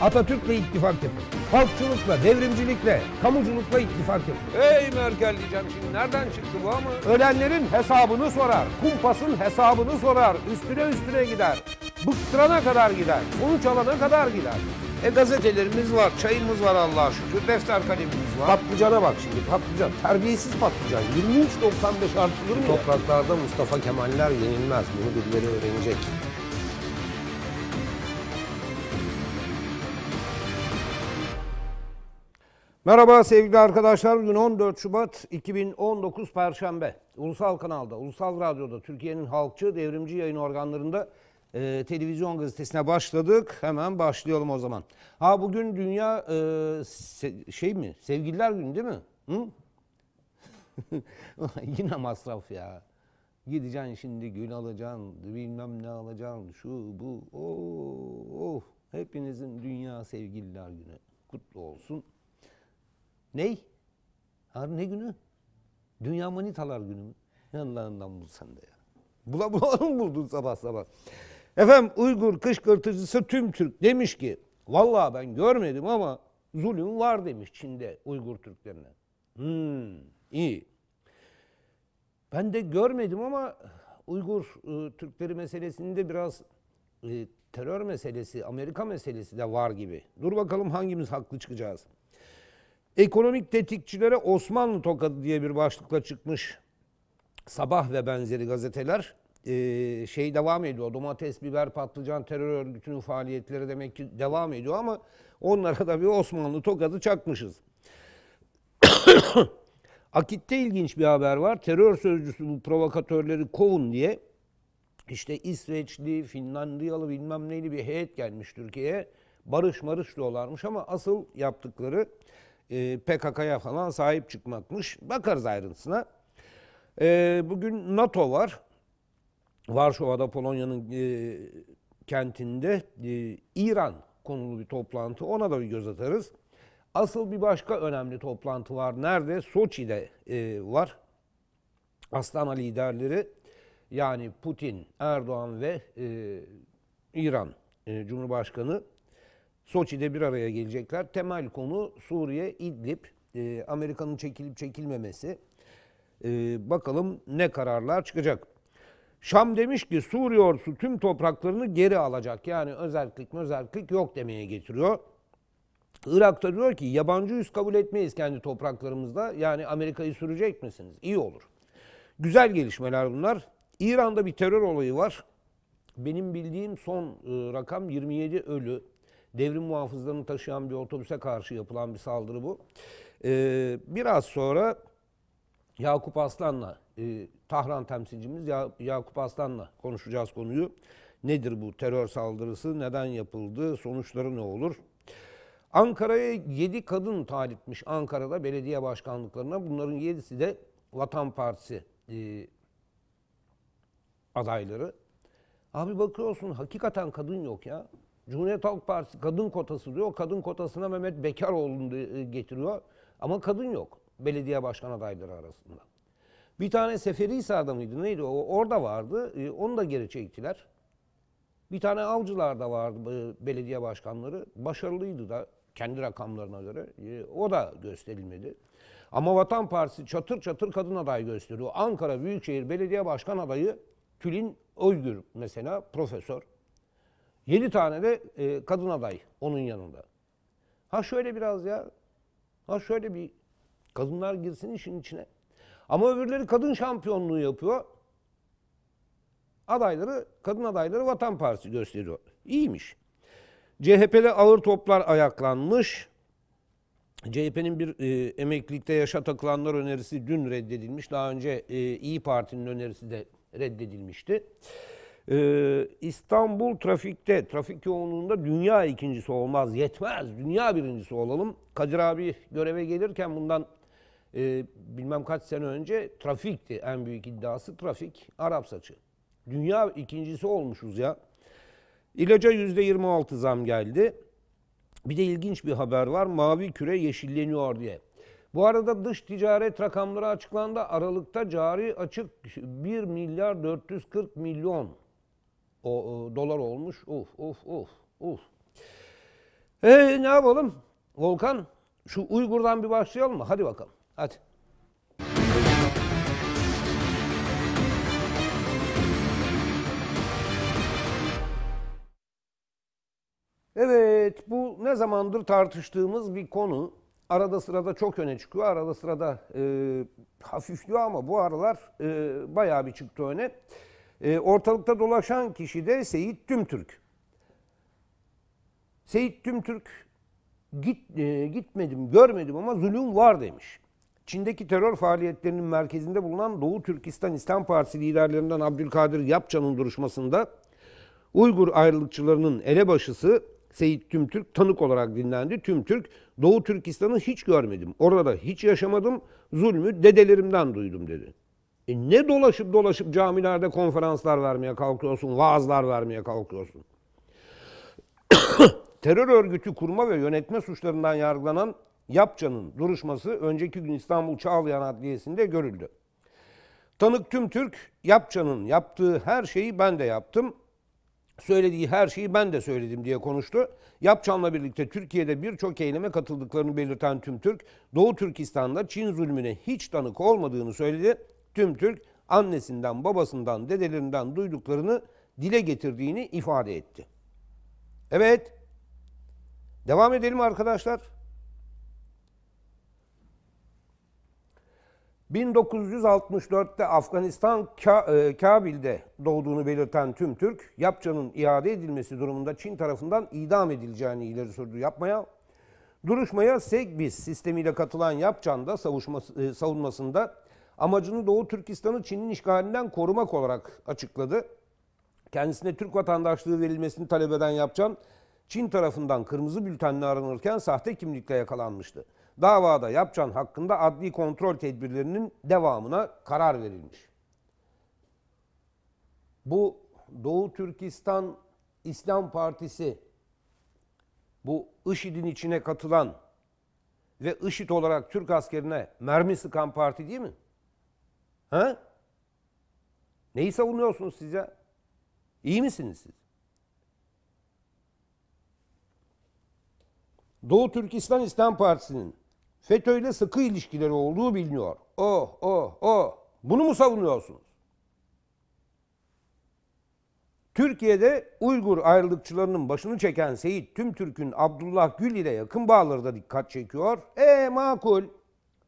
Atatürk'le ittifak yapın. Halkçılıkla, devrimcilikle, kamuculukla ittifak yapın. Ey Merkel diyeceğim şimdi nereden çıktı bu ama? Ölenlerin hesabını sorar. Kumpasın hesabını sorar. Üstüne üstüne gider. Bıktırana kadar gider. Sonuç alana kadar gider. E gazetelerimiz var, çayımız var Allah'a şükür, defter kalemimiz var. Patlıcana bak şimdi, patlıcan. Terbiyesiz patlıcan. 23.95 artılır mı? Topraklarda Mustafa Kemaller yenilmez. Bunu birileri öğrenecek. Merhaba sevgili arkadaşlar. Bugün 14 Şubat 2019 Perşembe. Ulusal Kanal'da, Ulusal Radyo'da, Türkiye'nin halkçı devrimci yayın organlarında e, televizyon gazetesine başladık. Hemen başlayalım o zaman. Ha bugün dünya e, se- şey mi? Sevgililer günü değil mi? Hı? Yine masraf ya. Gideceksin şimdi gül alacaksın, bilmem ne alacaksın, şu bu. Oh, oh. Hepinizin Dünya Sevgililer Günü kutlu olsun. Ney? Ha ne günü? Dünya Manitalar Günü mü? Allah'ından bulsan da ya. Bula bula mı buldun sabah sabah? Efendim Uygur kışkırtıcısı tüm Türk demiş ki vallahi ben görmedim ama zulüm var demiş Çin'de Uygur Türklerine. Hmm, iyi. Ben de görmedim ama Uygur e, Türkleri meselesinde biraz e, terör meselesi, Amerika meselesi de var gibi. Dur bakalım hangimiz haklı çıkacağız. Ekonomik tetikçilere Osmanlı tokadı diye bir başlıkla çıkmış Sabah ve benzeri gazeteler Ee, şey devam ediyor. Domates, biber, patlıcan terör örgütünün faaliyetleri demek ki devam ediyor ama onlara da bir Osmanlı tokadı çakmışız. Akit'te ilginç bir haber var. Terör sözcüsü bu provokatörleri kovun diye işte İsveçli, Finlandiyalı bilmem neyli bir heyet gelmiş Türkiye'ye. Barış marış diyorlarmış ama asıl yaptıkları e, PKK'ya falan sahip çıkmakmış. Bakarız ayrıntısına. E, bugün NATO var. Varşova'da Polonya'nın e, kentinde e, İran konulu bir toplantı. Ona da bir göz atarız. Asıl bir başka önemli toplantı var. Nerede? Soçi'de e, var. Astana liderleri yani Putin, Erdoğan ve e, İran e, Cumhurbaşkanı Soçi'de bir araya gelecekler. Temel konu Suriye, İdlib, e, Amerika'nın çekilip çekilmemesi. E, bakalım ne kararlar çıkacak. Şam demiş ki Suriye ordusu tüm topraklarını geri alacak. Yani özellik özellik yok demeye getiriyor. Irak'ta diyor ki yabancı yüz kabul etmeyiz kendi topraklarımızda. Yani Amerika'yı sürecek misiniz? İyi olur. Güzel gelişmeler bunlar. İran'da bir terör olayı var. Benim bildiğim son e, rakam 27 ölü. Devrim muhafızlarını taşıyan bir otobüse karşı yapılan bir saldırı bu. E, biraz sonra Yakup Aslan'la, e, Tahran temsilcimiz Ya- Yakup Aslan'la konuşacağız konuyu. Nedir bu terör saldırısı, neden yapıldı, sonuçları ne olur? Ankara'ya 7 kadın talipmiş Ankara'da belediye başkanlıklarına. Bunların 7'si de Vatan Partisi e, adayları. Abi bakıyorsun hakikaten kadın yok ya. Cumhuriyet Halk Partisi kadın kotası diyor. Kadın kotasına Mehmet Bekaroğlu'nu e, getiriyor. Ama kadın yok belediye başkan adayları arasında. Bir tane Seferihisar'da mıydı neydi o orada vardı. E, onu da geri çektiler. Bir tane Avcılar'da vardı e, belediye başkanları. Başarılıydı da kendi rakamlarına göre. O da gösterilmedi. Ama Vatan Partisi çatır çatır kadın aday gösteriyor. Ankara Büyükşehir Belediye Başkan adayı Tülin Özgür mesela profesör. 7 tane de e, kadın aday onun yanında. Ha şöyle biraz ya. Ha şöyle bir kadınlar girsin işin içine. Ama öbürleri kadın şampiyonluğu yapıyor. Adayları, kadın adayları Vatan Partisi gösteriyor. İyiymiş. CHP'de ağır toplar ayaklanmış. CHP'nin bir e, emeklilikte yaşa takılanlar önerisi dün reddedilmiş. Daha önce e, İyi Parti'nin önerisi de reddedilmişti. E, İstanbul trafikte, trafik yoğunluğunda dünya ikincisi olmaz, yetmez. Dünya birincisi olalım. Kadir abi göreve gelirken bundan e, bilmem kaç sene önce trafikti en büyük iddiası. Trafik, Arap saçı. Dünya ikincisi olmuşuz ya. İlaca %26 zam geldi. Bir de ilginç bir haber var. Mavi küre yeşilleniyor diye. Bu arada dış ticaret rakamları açıklandı. Aralıkta cari açık 1 milyar 440 milyon o, o, dolar olmuş. Uf uf uf uf. Ee, ne yapalım? Volkan, şu Uygur'dan bir başlayalım mı? Hadi bakalım. Hadi. Evet, bu ne zamandır tartıştığımız bir konu. Arada sırada çok öne çıkıyor, arada sırada e, hafifliyor ama bu aralar e, bayağı bir çıktı öne. E, ortalıkta dolaşan kişi de Seyit Tümtürk. Seyit Tümtürk git, e, gitmedim, görmedim ama zulüm var demiş. Çin'deki terör faaliyetlerinin merkezinde bulunan Doğu Türkistan İslam Partisi liderlerinden Abdülkadir Yapçan'ın duruşmasında Uygur ayrılıkçılarının elebaşısı Seyit Tümtürk tanık olarak dinlendi. Tümtürk, Doğu Türkistan'ı hiç görmedim. Orada hiç yaşamadım. Zulmü dedelerimden duydum dedi. E ne dolaşıp dolaşıp camilerde konferanslar vermeye kalkıyorsun, vaazlar vermeye kalkıyorsun? Terör örgütü kurma ve yönetme suçlarından yargılanan Yapça'nın duruşması önceki gün İstanbul Çağlayan Adliyesi'nde görüldü. Tanık Tümtürk, Yapça'nın yaptığı her şeyi ben de yaptım söylediği her şeyi ben de söyledim diye konuştu. Yapçan'la birlikte Türkiye'de birçok eyleme katıldıklarını belirten Tümtürk, Doğu Türkistan'da Çin zulmüne hiç tanık olmadığını söyledi. Tümtürk, annesinden, babasından, dedelerinden duyduklarını dile getirdiğini ifade etti. Evet, devam edelim arkadaşlar. 1964'te Afganistan e, Kabil'de doğduğunu belirten tüm Türk, Yapça'nın iade edilmesi durumunda Çin tarafından idam edileceğini ileri sürdü yapmaya. Duruşmaya Segbis sistemiyle katılan Yapcan da e, savunmasında amacını Doğu Türkistan'ı Çin'in işgalinden korumak olarak açıkladı. Kendisine Türk vatandaşlığı verilmesini talep eden Yapcan, Çin tarafından kırmızı bültenle aranırken sahte kimlikle yakalanmıştı. Davada Yapcan hakkında adli kontrol tedbirlerinin devamına karar verilmiş. Bu Doğu Türkistan İslam Partisi bu IŞİD'in içine katılan ve IŞİD olarak Türk askerine mermi sıkan parti değil mi? Ha? Neyi savunuyorsunuz siz ya? İyi misiniz siz? Doğu Türkistan İslam Partisi'nin FETÖ ile sıkı ilişkileri olduğu biliniyor. Oh, oh, oh. Bunu mu savunuyorsunuz? Türkiye'de Uygur ayrılıkçılarının başını çeken Seyit Tümtürk'ün Abdullah Gül ile yakın bağları da dikkat çekiyor. E makul.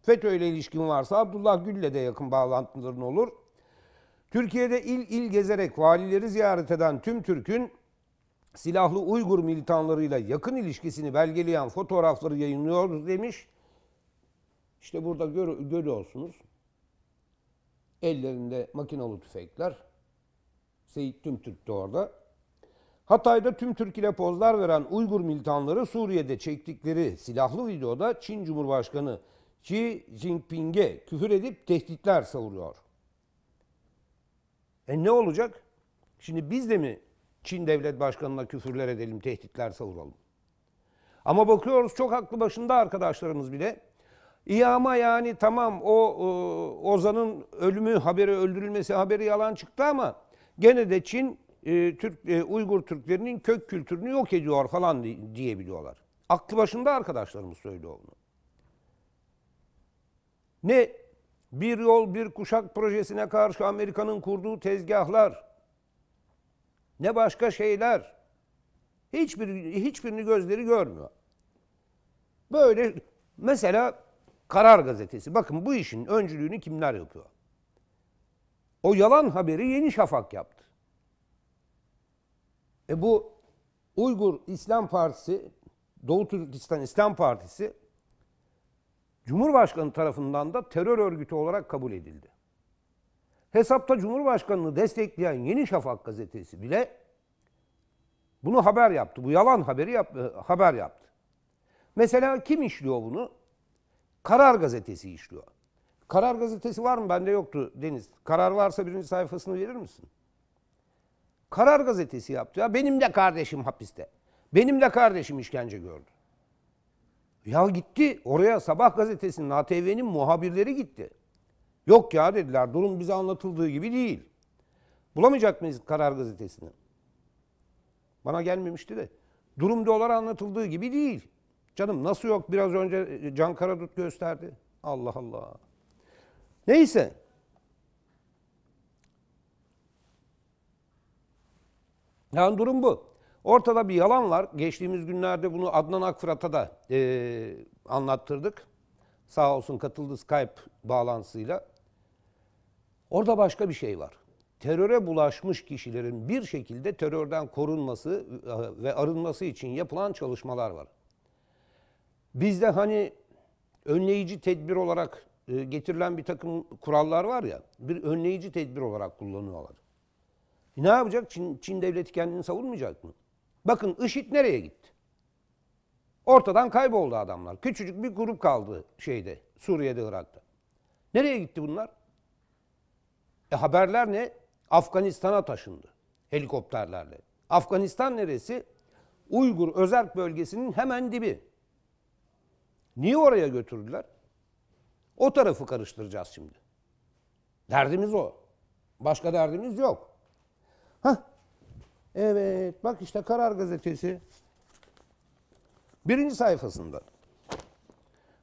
FETÖ ile ilişkin varsa Abdullah Gül ile de yakın bağlantıların olur. Türkiye'de il il gezerek valileri ziyaret eden Tümtürk'ün silahlı Uygur militanlarıyla yakın ilişkisini belgeleyen fotoğrafları yayınlıyoruz demiş. İşte burada gör, görüyorsunuz. Ellerinde makinalı tüfekler. Seyit Tümtürk de orada. Hatay'da tüm Türk ile pozlar veren Uygur militanları Suriye'de çektikleri silahlı videoda Çin Cumhurbaşkanı Xi Jinping'e küfür edip tehditler savuruyor. E ne olacak? Şimdi biz de mi Çin devlet başkanına küfürler edelim, tehditler savuralım? Ama bakıyoruz çok aklı başında arkadaşlarımız bile İyi ama yani tamam o, o Ozan'ın ölümü haberi öldürülmesi haberi yalan çıktı ama gene de Çin e, Türk e, Uygur Türklerinin kök kültürünü yok ediyor falan diyebiliyorlar. Aklı başında arkadaşlarımız söylüyor bunu. Ne bir yol bir kuşak projesine karşı Amerika'nın kurduğu tezgahlar ne başka şeyler hiçbir hiçbirini gözleri görmüyor. Böyle mesela Karar Gazetesi. Bakın bu işin öncülüğünü kimler yapıyor? O yalan haberi Yeni Şafak yaptı. E bu Uygur İslam Partisi, Doğu Türkistan İslam Partisi Cumhurbaşkanı tarafından da terör örgütü olarak kabul edildi. Hesapta Cumhurbaşkanını destekleyen Yeni Şafak gazetesi bile bunu haber yaptı. Bu yalan haberi yap, e, haber yaptı. Mesela kim işliyor bunu? Karar Gazetesi işliyor. Karar Gazetesi var mı? Bende yoktu Deniz. Karar varsa birinci sayfasını verir misin? Karar Gazetesi yaptı. Ya benim de kardeşim hapiste. Benim de kardeşim işkence gördü. Ya gitti oraya Sabah gazetesinin ATV'nin muhabirleri gitti. Yok ya dediler durum bize anlatıldığı gibi değil. Bulamayacak mıyız Karar Gazetesi'ni? Bana gelmemişti de. Durum dolar anlatıldığı gibi değil. Canım nasıl yok biraz önce e, Can Karadut gösterdi. Allah Allah. Neyse. Yani durum bu. Ortada bir yalan var. Geçtiğimiz günlerde bunu Adnan Akfırat'a da e, anlattırdık. Sağ olsun katıldı Skype bağlantısıyla. Orada başka bir şey var. Teröre bulaşmış kişilerin bir şekilde terörden korunması e, ve arınması için yapılan çalışmalar var. Bizde hani önleyici tedbir olarak e, getirilen bir takım kurallar var ya, bir önleyici tedbir olarak kullanıyorlar. Ne yapacak? Çin, Çin devleti kendini savunmayacak mı? Bakın IŞİD nereye gitti? Ortadan kayboldu adamlar. Küçücük bir grup kaldı şeyde, Suriye'de, Irak'ta. Nereye gitti bunlar? E haberler ne? Afganistan'a taşındı helikopterlerle. Afganistan neresi? Uygur özerk bölgesinin hemen dibi. Niye oraya götürdüler? O tarafı karıştıracağız şimdi. Derdimiz o. Başka derdimiz yok. Hah. Evet, bak işte Karar Gazetesi. Birinci sayfasında.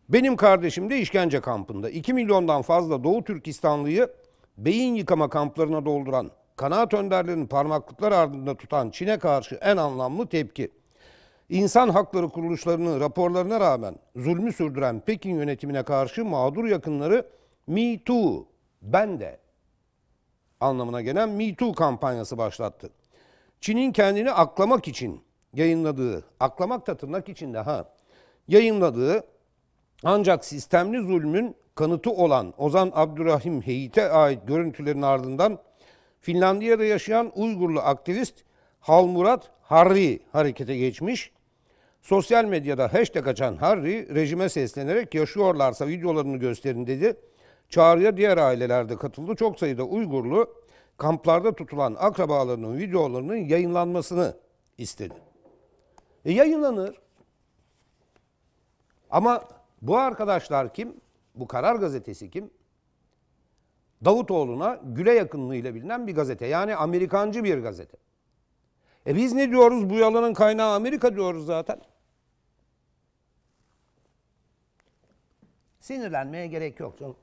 Benim kardeşim de işkence kampında. 2 milyondan fazla Doğu Türkistanlıyı beyin yıkama kamplarına dolduran, kanaat önderlerini parmaklıklar ardında tutan Çin'e karşı en anlamlı tepki. İnsan hakları kuruluşlarının raporlarına rağmen zulmü sürdüren Pekin yönetimine karşı mağdur yakınları Me Too, ben de anlamına gelen Me Too kampanyası başlattı. Çin'in kendini aklamak için yayınladığı, aklamak da tırnak içinde ha, yayınladığı ancak sistemli zulmün kanıtı olan Ozan Abdurrahim Heyit'e ait görüntülerin ardından Finlandiya'da yaşayan Uygurlu aktivist Halmurat Harri harekete geçmiş. Sosyal medyada hashtag açan Harri rejime seslenerek yaşıyorlarsa videolarını gösterin dedi. Çağrıya diğer aileler de katıldı. Çok sayıda Uygurlu kamplarda tutulan akrabalarının videolarının yayınlanmasını istedi. E yayınlanır. Ama bu arkadaşlar kim? Bu Karar Gazetesi kim? Davutoğlu'na güle yakınlığıyla bilinen bir gazete. Yani Amerikancı bir gazete. E biz ne diyoruz? Bu yalanın kaynağı Amerika diyoruz zaten. Sinirlenmeye gerek yok canım.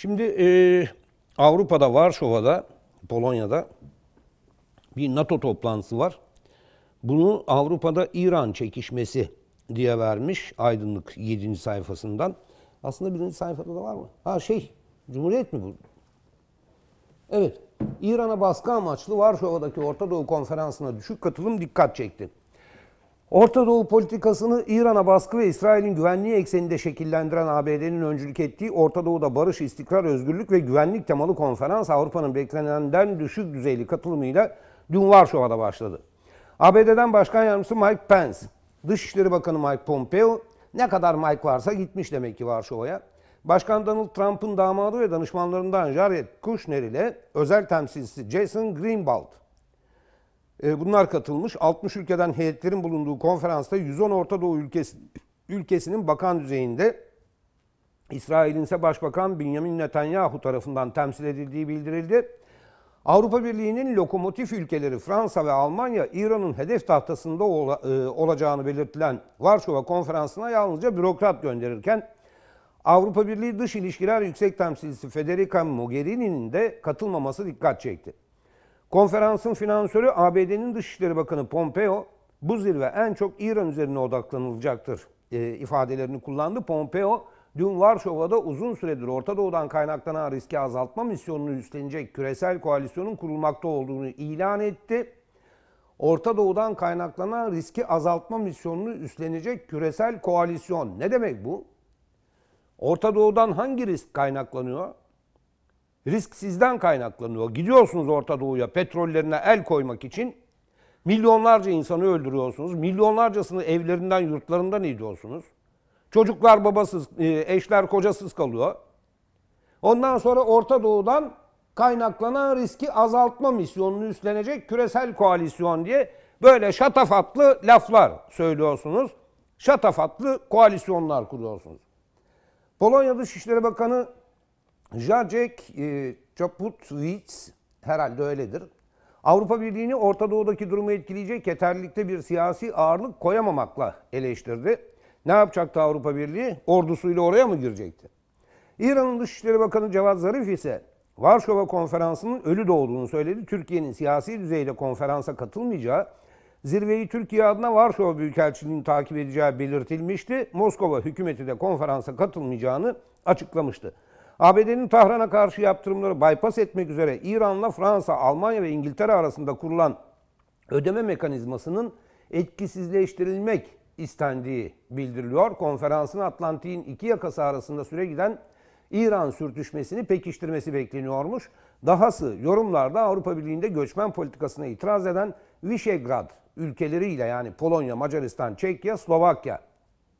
Şimdi e, Avrupa'da, Varşova'da, Polonya'da bir NATO toplantısı var. Bunu Avrupa'da İran çekişmesi diye vermiş Aydınlık 7. sayfasından. Aslında birinci sayfada da var mı? Ha şey, Cumhuriyet mi bu? Evet, İran'a baskı amaçlı Varşova'daki Orta Doğu Konferansı'na düşük katılım dikkat çekti. Orta Doğu politikasını İran'a baskı ve İsrail'in güvenliği ekseninde şekillendiren ABD'nin öncülük ettiği Orta Doğu'da barış, istikrar, özgürlük ve güvenlik temalı konferans Avrupa'nın beklenenden düşük düzeyli katılımıyla dün Varşova'da başladı. ABD'den Başkan Yardımcısı Mike Pence, Dışişleri Bakanı Mike Pompeo, ne kadar Mike varsa gitmiş demek ki Varşova'ya. Başkan Donald Trump'ın damadı ve danışmanlarından Jared Kushner ile özel temsilcisi Jason Greenwald e, bunlar katılmış. 60 ülkeden heyetlerin bulunduğu konferansta 110 Orta Doğu ülkesi, ülkesinin bakan düzeyinde İsrail'in ise Başbakan Benjamin Netanyahu tarafından temsil edildiği bildirildi. Avrupa Birliği'nin lokomotif ülkeleri Fransa ve Almanya İran'ın hedef tahtasında ola, e, olacağını belirtilen Varşova konferansına yalnızca bürokrat gönderirken Avrupa Birliği Dış İlişkiler Yüksek Temsilcisi Federica Mogherini'nin de katılmaması dikkat çekti. Konferansın finansörü ABD'nin Dışişleri Bakanı Pompeo, bu zirve en çok İran üzerine odaklanılacaktır e, ifadelerini kullandı. Pompeo, dün Varşova'da uzun süredir Orta Doğu'dan kaynaklanan riski azaltma misyonunu üstlenecek küresel koalisyonun kurulmakta olduğunu ilan etti. Orta Doğu'dan kaynaklanan riski azaltma misyonunu üstlenecek küresel koalisyon. Ne demek bu? Orta Doğu'dan hangi risk kaynaklanıyor? Risk sizden kaynaklanıyor. Gidiyorsunuz Orta Doğu'ya petrollerine el koymak için milyonlarca insanı öldürüyorsunuz. Milyonlarcasını evlerinden, yurtlarından ediyorsunuz. Çocuklar babasız, e, eşler kocasız kalıyor. Ondan sonra Orta Doğu'dan kaynaklanan riski azaltma misyonunu üstlenecek küresel koalisyon diye böyle şatafatlı laflar söylüyorsunuz. şatafatlı koalisyonlar kuruyorsunuz. Polonya Dışişleri Bakanı Jacek e, herhalde öyledir. Avrupa Birliği'ni Orta Doğu'daki durumu etkileyecek yeterlilikte bir siyasi ağırlık koyamamakla eleştirdi. Ne yapacaktı Avrupa Birliği? Ordusuyla oraya mı girecekti? İran'ın Dışişleri Bakanı Cevat Zarif ise Varşova Konferansı'nın ölü doğduğunu söyledi. Türkiye'nin siyasi düzeyde konferansa katılmayacağı, zirveyi Türkiye adına Varşova Büyükelçiliği'nin takip edeceği belirtilmişti. Moskova hükümeti de konferansa katılmayacağını açıklamıştı. ABD'nin Tahran'a karşı yaptırımları bypass etmek üzere İran'la Fransa, Almanya ve İngiltere arasında kurulan ödeme mekanizmasının etkisizleştirilmek istendiği bildiriliyor. Konferansın Atlantik'in iki yakası arasında süre giden İran sürtüşmesini pekiştirmesi bekleniyormuş. Dahası yorumlarda Avrupa Birliği'nde göçmen politikasına itiraz eden Visegrad ülkeleriyle yani Polonya, Macaristan, Çekya, Slovakya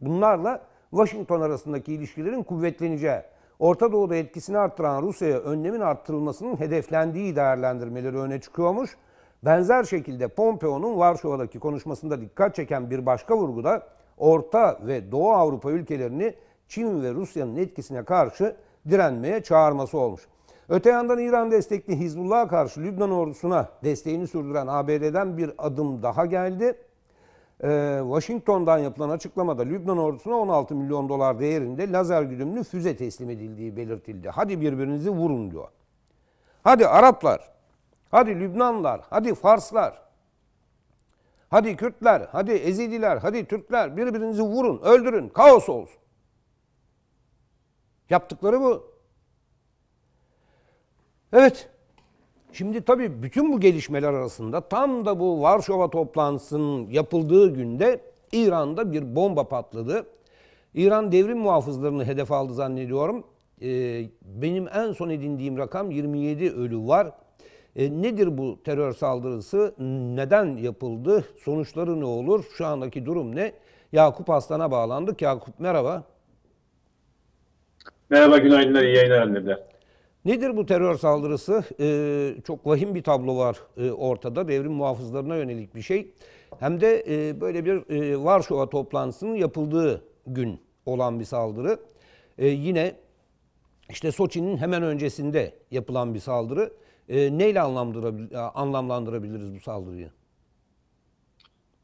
bunlarla Washington arasındaki ilişkilerin kuvvetleneceği, Orta Doğu'da etkisini arttıran Rusya'ya önlemin arttırılmasının hedeflendiği değerlendirmeleri öne çıkıyormuş. Benzer şekilde Pompeo'nun Varşova'daki konuşmasında dikkat çeken bir başka vurguda Orta ve Doğu Avrupa ülkelerini Çin ve Rusya'nın etkisine karşı direnmeye çağırması olmuş. Öte yandan İran destekli Hizbullah'a karşı Lübnan ordusuna desteğini sürdüren ABD'den bir adım daha geldi. Ee, Washington'dan yapılan açıklamada Lübnan ordusuna 16 milyon dolar değerinde lazer güdümlü füze teslim edildiği belirtildi. Hadi birbirinizi vurun diyor. Hadi Araplar, hadi Lübnanlar, hadi Farslar, hadi Kürtler, hadi Ezidiler, hadi Türkler birbirinizi vurun, öldürün, kaos olsun. Yaptıkları bu. Evet. Şimdi tabii bütün bu gelişmeler arasında tam da bu Varşova toplantısının yapıldığı günde İran'da bir bomba patladı. İran devrim muhafızlarını hedef aldı zannediyorum. Ee, benim en son edindiğim rakam 27 ölü var. E, nedir bu terör saldırısı? Neden yapıldı? Sonuçları ne olur? Şu andaki durum ne? Yakup Aslan'a bağlandık. Yakup merhaba. Merhaba, günaydınlar, iyi yayınlar annemler. Nedir bu terör saldırısı? Ee, çok vahim bir tablo var e, ortada. Devrim muhafızlarına yönelik bir şey. Hem de e, böyle bir e, Varşova toplantısının yapıldığı gün olan bir saldırı. E, yine işte Soçi'nin hemen öncesinde yapılan bir saldırı. E, neyle anlamlandırabiliriz bu saldırıyı?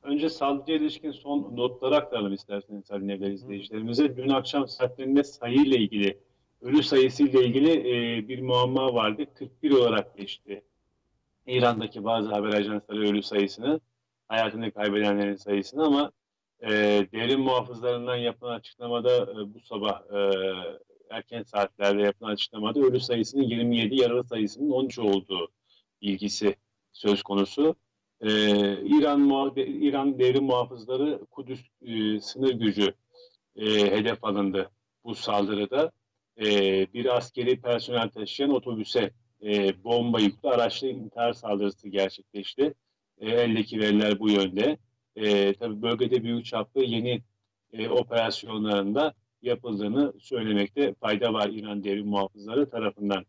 Önce saldırıya ilişkin son notları aktaralım isterseniz Halil izleyicilerimize. Dün akşam saatlerinde sayıyla ilgili, ölü sayısıyla ilgili e, bir muamma vardı. 41 olarak geçti. İran'daki bazı haber ajansları ölü sayısını, hayatını kaybedenlerin sayısını ama e, devrim muhafızlarından yapılan açıklamada e, bu sabah e, erken saatlerde yapılan açıklamada ölü sayısının 27, yaralı sayısının 13 olduğu bilgisi söz konusu. Ee, İran İran devrim muhafızları Kudüs e, sınır gücü e, hedef alındı bu saldırıda. E, bir askeri personel taşıyan otobüse e, bomba yüklü araçlı intihar saldırısı gerçekleşti. E, eldeki veriler bu yönde. E, tabii bölgede büyük çaplı yeni e, operasyonlarında yapıldığını söylemekte fayda var İran devrim muhafızları tarafından.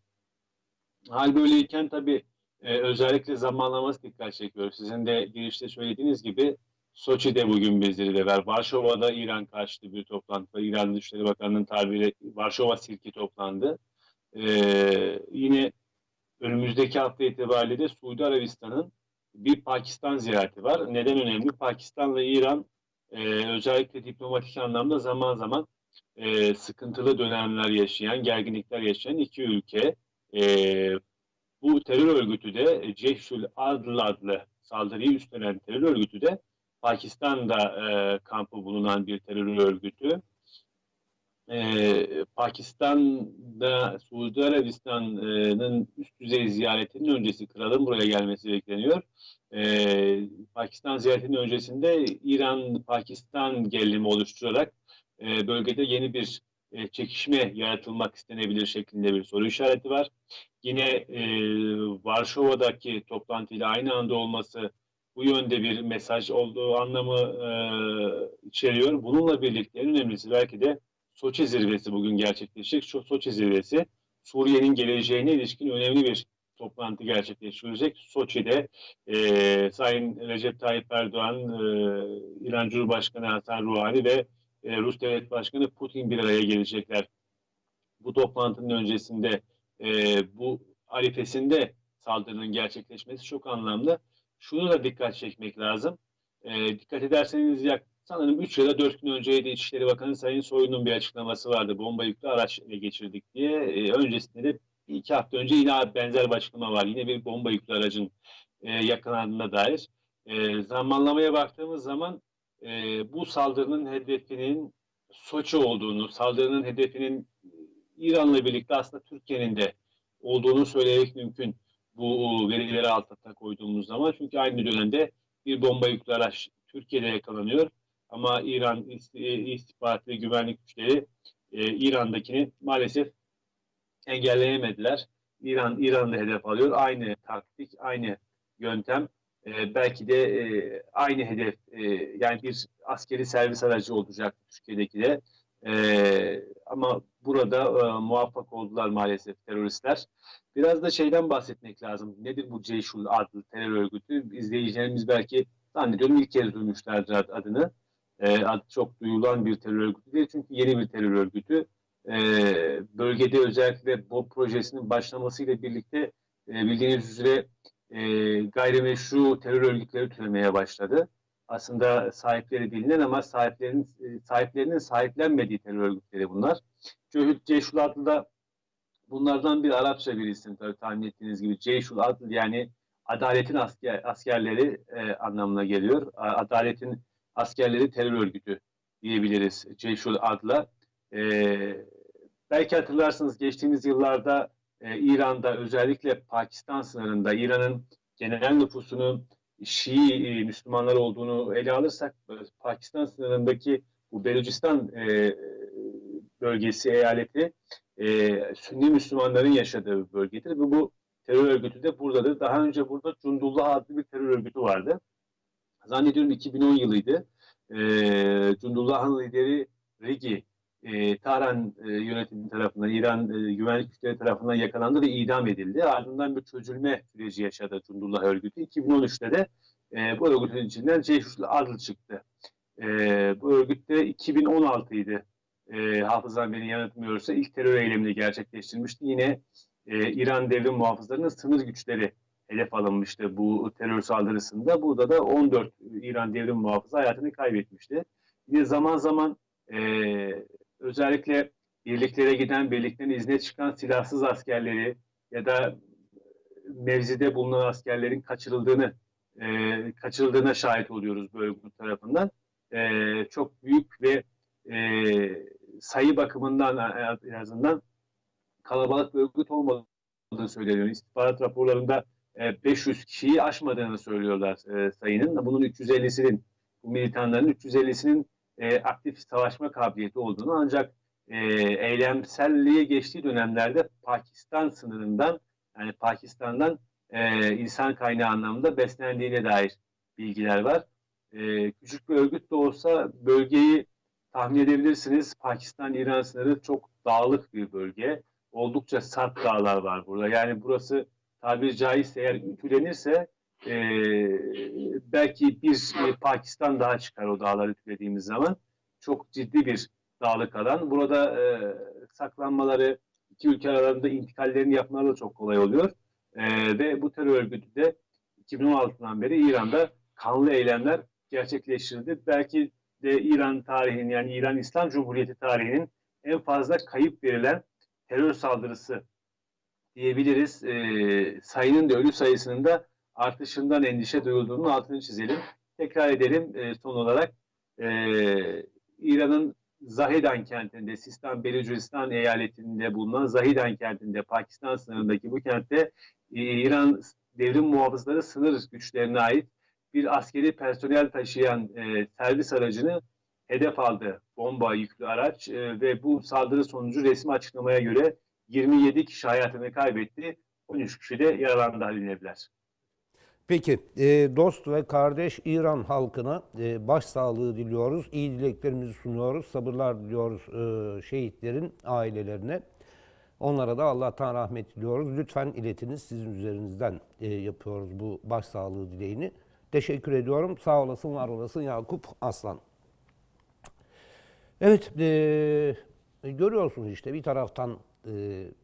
Hal böyleyken tabii e, özellikle zamanlaması dikkat çekiyor. Sizin de girişte söylediğiniz gibi Soçi'de bugün var. Varşova'da İran karşıtı bir toplantı. İran Dışişleri Bakanı'nın tabiri Varşova Sirki toplandı. Ee, yine önümüzdeki hafta itibariyle de Suudi Arabistan'ın bir Pakistan ziyareti var. Neden önemli? Pakistan'la İran e, özellikle diplomatik anlamda zaman zaman e, sıkıntılı dönemler yaşayan, gerginlikler yaşayan iki ülke. E, bu terör örgütü de Ceyşül Adl adlı saldırıyı üstlenen terör örgütü de Pakistan'da e, kampı bulunan bir terör örgütü. E, Pakistan'da Suudi Arabistan'ın üst düzey ziyaretinin öncesi kralın buraya gelmesi bekleniyor. E, Pakistan ziyaretinin öncesinde İran-Pakistan gerilimi oluşturarak e, bölgede yeni bir e, çekişme yaratılmak istenebilir şeklinde bir soru işareti var. Yine e, Varşova'daki toplantıyla aynı anda olması bu yönde bir mesaj olduğu anlamı e, içeriyor. Bununla birlikte en önemlisi belki de Soçi zirvesi bugün gerçekleşecek. Şu Soçi zirvesi Suriye'nin geleceğine ilişkin önemli bir toplantı gerçekleştirilecek. Soçi'de e, Sayın Recep Tayyip Erdoğan, e, İran Cumhurbaşkanı Hasan Ruhani ve e, Rus Devlet Başkanı Putin bir araya gelecekler. Bu toplantının öncesinde e, bu arifesinde saldırının gerçekleşmesi çok anlamlı. Şunu da dikkat çekmek lazım. E, dikkat ederseniz yak, sanırım 3 ya da 4 gün önceydi İçişleri Bakanı Sayın Soylu'nun bir açıklaması vardı. Bomba yüklü araç ele geçirdik diye. E, öncesinde de iki hafta önce yine benzer bir açıklama var. Yine bir bomba yüklü aracın e, yakalandığına dair. E, zamanlamaya baktığımız zaman e, bu saldırının hedefinin Soçi olduğunu, saldırının hedefinin İran'la birlikte aslında Türkiye'nin de olduğunu söylemek mümkün bu verileri alt alta koyduğumuz zaman. Çünkü aynı dönemde bir bomba yüklü araç Türkiye'de yakalanıyor. Ama İran istihbarat ve güvenlik güçleri e, İran'dakini maalesef engelleyemediler. İran İran'da hedef alıyor. Aynı taktik, aynı yöntem. E, belki de e, aynı hedef e, yani bir askeri servis aracı olacak Türkiye'deki de. E, ama burada e, muvaffak oldular maalesef teröristler. Biraz da şeyden bahsetmek lazım. Nedir bu Ceyşul adlı terör örgütü? İzleyicilerimiz belki zannediyorum ilk kez duymuşlardır adını. E, adı çok duyulan bir terör örgütü değil çünkü yeni bir terör örgütü. E, bölgede özellikle BOP projesinin başlamasıyla birlikte e, bildiğiniz üzere e, gayrimeşru terör örgütleri türemeye başladı. Aslında sahipleri bilinen ama sahiplerinin sahiplerinin sahiplenmediği terör örgütleri bunlar. Cöhüt Ceyşul adlı da bunlardan bir Arapça bir isim tabii tahmin ettiğiniz gibi. Ceyşul adlı yani adaletin asker, askerleri e, anlamına geliyor. Adaletin askerleri terör örgütü diyebiliriz Ceyşul adla. E, belki hatırlarsınız geçtiğimiz yıllarda e, İran'da özellikle Pakistan sınırında İran'ın genel nüfusunun Şii e, Müslümanlar olduğunu ele alırsak e, Pakistan sınırındaki bu Belucistan e, bölgesi, eyaleti e, Sünni Müslümanların yaşadığı bir bölgedir ve bu terör örgütü de buradadır. Daha önce burada Cundullah adlı bir terör örgütü vardı. Zannediyorum 2010 yılıydı. E, Cundullah'ın lideri Rigi e, Tahran e, yönetimi tarafından, İran e, güvenlik güçleri tarafından yakalandı ve idam edildi. Ardından bir çözülme süreci yaşadı Cundullah örgütü. 2013'te de e, bu örgütün içinden Ceyşul adlı çıktı. E, bu örgütte 2016 idi. E, hafızam beni yanıltmıyorsa ilk terör eylemini gerçekleştirmişti. Yine e, İran devrim muhafızlarının sınır güçleri hedef alınmıştı bu terör saldırısında. Burada da 14 İran devrim muhafızı hayatını kaybetmişti. Yine zaman zaman e, özellikle birliklere giden, birliklerin izne çıkan silahsız askerleri ya da mevzide bulunan askerlerin kaçırıldığını e, kaçırıldığına şahit oluyoruz bu örgüt tarafından. E, çok büyük ve e, sayı bakımından en azından kalabalık bir örgüt olmadığını söyleniyor. İstihbarat raporlarında e, 500 kişiyi aşmadığını söylüyorlar e, sayının. Bunun 350'sinin, bu militanların 350'sinin e, aktif savaşma kabiliyeti olduğunu ancak e, eylemselliğe geçtiği dönemlerde Pakistan sınırından yani Pakistan'dan e, insan kaynağı anlamında beslendiğine dair bilgiler var. E, küçük bir örgüt de olsa bölgeyi tahmin edebilirsiniz. Pakistan-İran sınırı çok dağlık bir bölge. Oldukça sert dağlar var burada. Yani burası tabiri caizse eğer ütülenirse e, belki bir e, Pakistan daha çıkar o dağları tüketiğimiz zaman. Çok ciddi bir dağlık alan. Burada e, saklanmaları, iki ülke aralarında intikallerini yapmaları da çok kolay oluyor. E, ve bu terör örgütü de 2016'dan beri İran'da kanlı eylemler gerçekleştirdi. Belki de İran tarihinin yani İran İslam Cumhuriyeti tarihinin en fazla kayıp verilen terör saldırısı diyebiliriz. E, sayının da ölü sayısının da artışından endişe duyulduğunun altını çizelim. Tekrar edelim e, son olarak. E, İran'ın Zahidan kentinde, Sistan Belucistan eyaletinde bulunan Zahidan kentinde, Pakistan sınırındaki bu kentte e, İran devrim muhafızları sınır güçlerine ait bir askeri personel taşıyan e, servis aracını hedef aldı. Bomba yüklü araç e, ve bu saldırı sonucu resmi açıklamaya göre 27 kişi hayatını kaybetti. 13 kişi de yaralandı Halil. Peki e, dost ve kardeş İran halkına e, başsağlığı diliyoruz. İyi dileklerimizi sunuyoruz. Sabırlar diliyoruz e, şehitlerin ailelerine. Onlara da Allah'tan rahmet diliyoruz. Lütfen iletiniz. Sizin üzerinizden e, yapıyoruz bu başsağlığı dileğini. Teşekkür ediyorum. Sağ olasın, var olasın Yakup Aslan. Evet, görüyorsunuz işte bir taraftan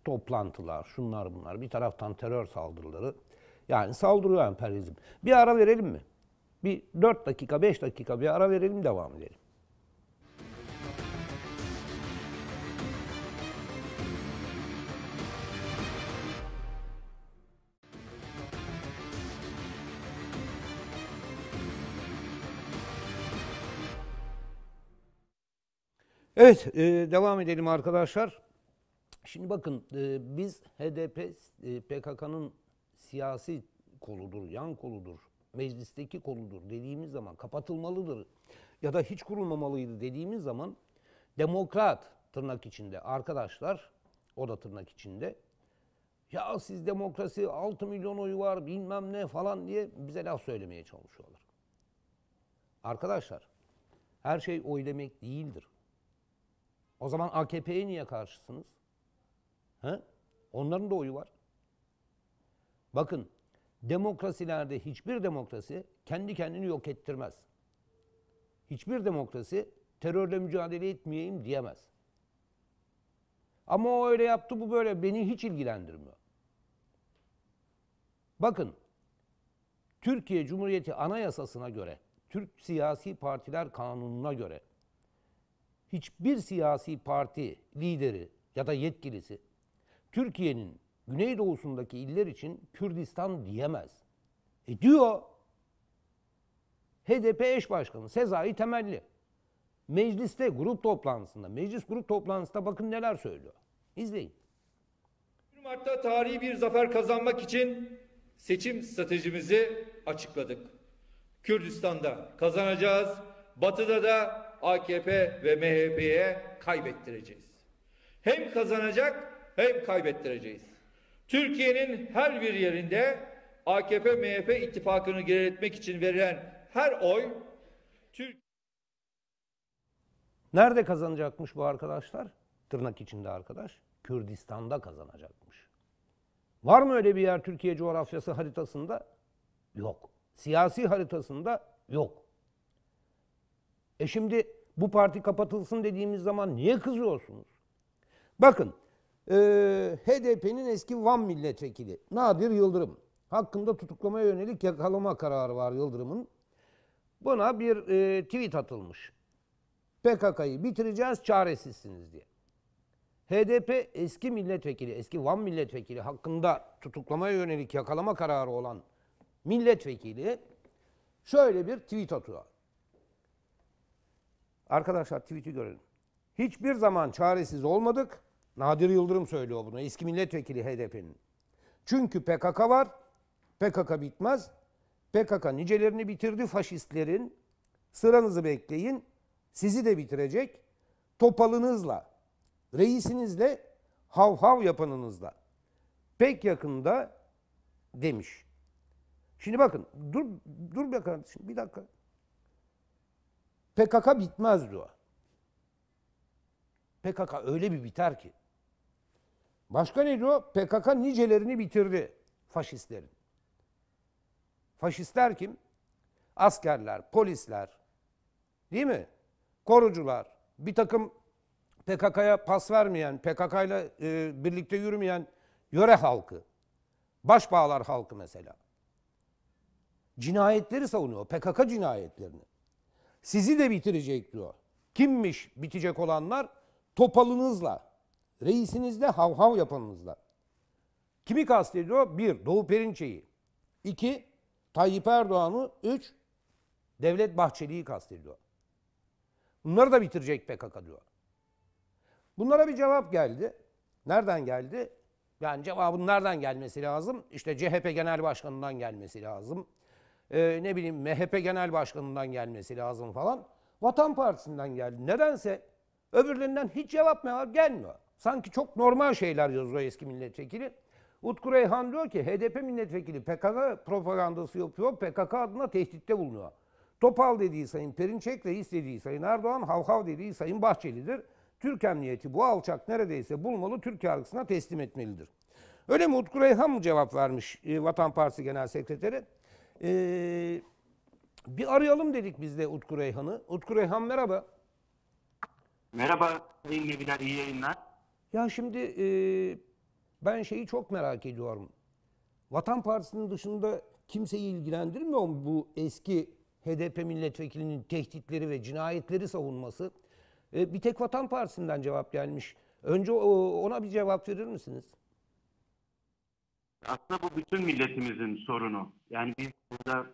toplantılar, şunlar bunlar, bir taraftan terör saldırıları. Yani saldırıyor emperyalizm. Bir ara verelim mi? Bir 4 dakika, 5 dakika bir ara verelim, devam edelim. Evet, e, devam edelim arkadaşlar. Şimdi bakın e, biz HDP e, PKK'nın siyasi koludur, yan koludur, meclisteki koludur dediğimiz zaman kapatılmalıdır ya da hiç kurulmamalıydı dediğimiz zaman demokrat tırnak içinde arkadaşlar o da tırnak içinde ya siz demokrasi 6 milyon oyu var bilmem ne falan diye bize laf söylemeye çalışıyorlar. Arkadaşlar her şey oy demek değildir. O zaman AKP'ye niye karşısınız? He? Onların da oyu var. Bakın demokrasilerde hiçbir demokrasi kendi kendini yok ettirmez. Hiçbir demokrasi terörle mücadele etmeyeyim diyemez. Ama o öyle yaptı bu böyle beni hiç ilgilendirmiyor. Bakın Türkiye Cumhuriyeti Anayasası'na göre, Türk Siyasi Partiler Kanunu'na göre hiçbir siyasi parti lideri ya da yetkilisi Türkiye'nin güneydoğusundaki iller için Kürdistan diyemez. E diyor. HDP eş başkanı Sezai Temelli. Mecliste grup toplantısında, meclis grup toplantısında bakın neler söylüyor. İzleyin. 1 Mart'ta tarihi bir zafer kazanmak için seçim stratejimizi açıkladık. Kürdistan'da kazanacağız, Batı'da da AKP ve MHP'ye kaybettireceğiz. Hem kazanacak hem kaybettireceğiz. Türkiye'nin her bir yerinde AKP MHP ittifakını geriletmek için verilen her oy Türk Nerede kazanacakmış bu arkadaşlar? Tırnak içinde arkadaş. Kürdistan'da kazanacakmış. Var mı öyle bir yer Türkiye coğrafyası haritasında? Yok. Siyasi haritasında yok. E şimdi bu parti kapatılsın dediğimiz zaman niye kızıyorsunuz? Bakın e, HDP'nin eski Van milletvekili Nadir Yıldırım hakkında tutuklamaya yönelik yakalama kararı var Yıldırım'ın. Buna bir e, tweet atılmış. PKK'yı bitireceğiz çaresizsiniz diye. HDP eski milletvekili, eski Van milletvekili hakkında tutuklamaya yönelik yakalama kararı olan milletvekili şöyle bir tweet atıyor. Arkadaşlar tweet'i görelim. Hiçbir zaman çaresiz olmadık. Nadir Yıldırım söylüyor bunu. Eski milletvekili HDP'nin. Çünkü PKK var. PKK bitmez. PKK nicelerini bitirdi faşistlerin. Sıranızı bekleyin. Sizi de bitirecek. Topalınızla, reisinizle, hav hav yapanınızla. Pek yakında demiş. Şimdi bakın dur dur be kardeşim bir dakika. PKK bitmez diyor. PKK öyle bir biter ki. Başka ne diyor? PKK nicelerini bitirdi faşistlerin. Faşistler kim? Askerler, polisler, değil mi? Korucular, bir takım PKK'ya pas vermeyen, PKK ile e, birlikte yürümeyen yöre halkı, başbağlar halkı mesela. Cinayetleri savunuyor, PKK cinayetlerini. Sizi de bitirecek diyor. Kimmiş bitecek olanlar? Topalınızla, reisinizle hav hav yapanınızla. Kimi kastediyor? Bir, Doğu Perinçe'yi. İki, Tayyip Erdoğan'ı. Üç, Devlet Bahçeli'yi kastediyor. Bunları da bitirecek PKK diyor. Bunlara bir cevap geldi. Nereden geldi? Yani cevabın nereden gelmesi lazım? İşte CHP Genel Başkanı'ndan gelmesi lazım. Ee, ne bileyim MHP Genel Başkanı'ndan gelmesi lazım falan. Vatan Partisi'nden geldi. Nedense öbürlerinden hiç cevap? Gelmiyor. Sanki çok normal şeyler yazıyor eski milletvekili. Utku Reyhan diyor ki HDP milletvekili PKK propagandası yapıyor. PKK adına tehditte bulunuyor. Topal dediği Sayın Perinçek, reis dediği Sayın Erdoğan, hav hav dediği Sayın Bahçeli'dir. Türk emniyeti bu alçak neredeyse bulmalı Türk yargısına teslim etmelidir. Öyle mi Utku Reyhan mı cevap vermiş e, Vatan Partisi Genel Sekreteri? E, bir arayalım dedik biz de Utku Reyhan'ı. Utku Reyhan merhaba. Merhaba Sayın Nebiler, iyi yayınlar. Ya şimdi e, ben şeyi çok merak ediyorum. Vatan Partisi'nin dışında kimseyi ilgilendirmiyor mu bu eski HDP milletvekilinin tehditleri ve cinayetleri savunması? E, bir tek Vatan Partisi'nden cevap gelmiş. Önce ona bir cevap verir misiniz? Aslında bu bütün milletimizin sorunu. Yani biz burada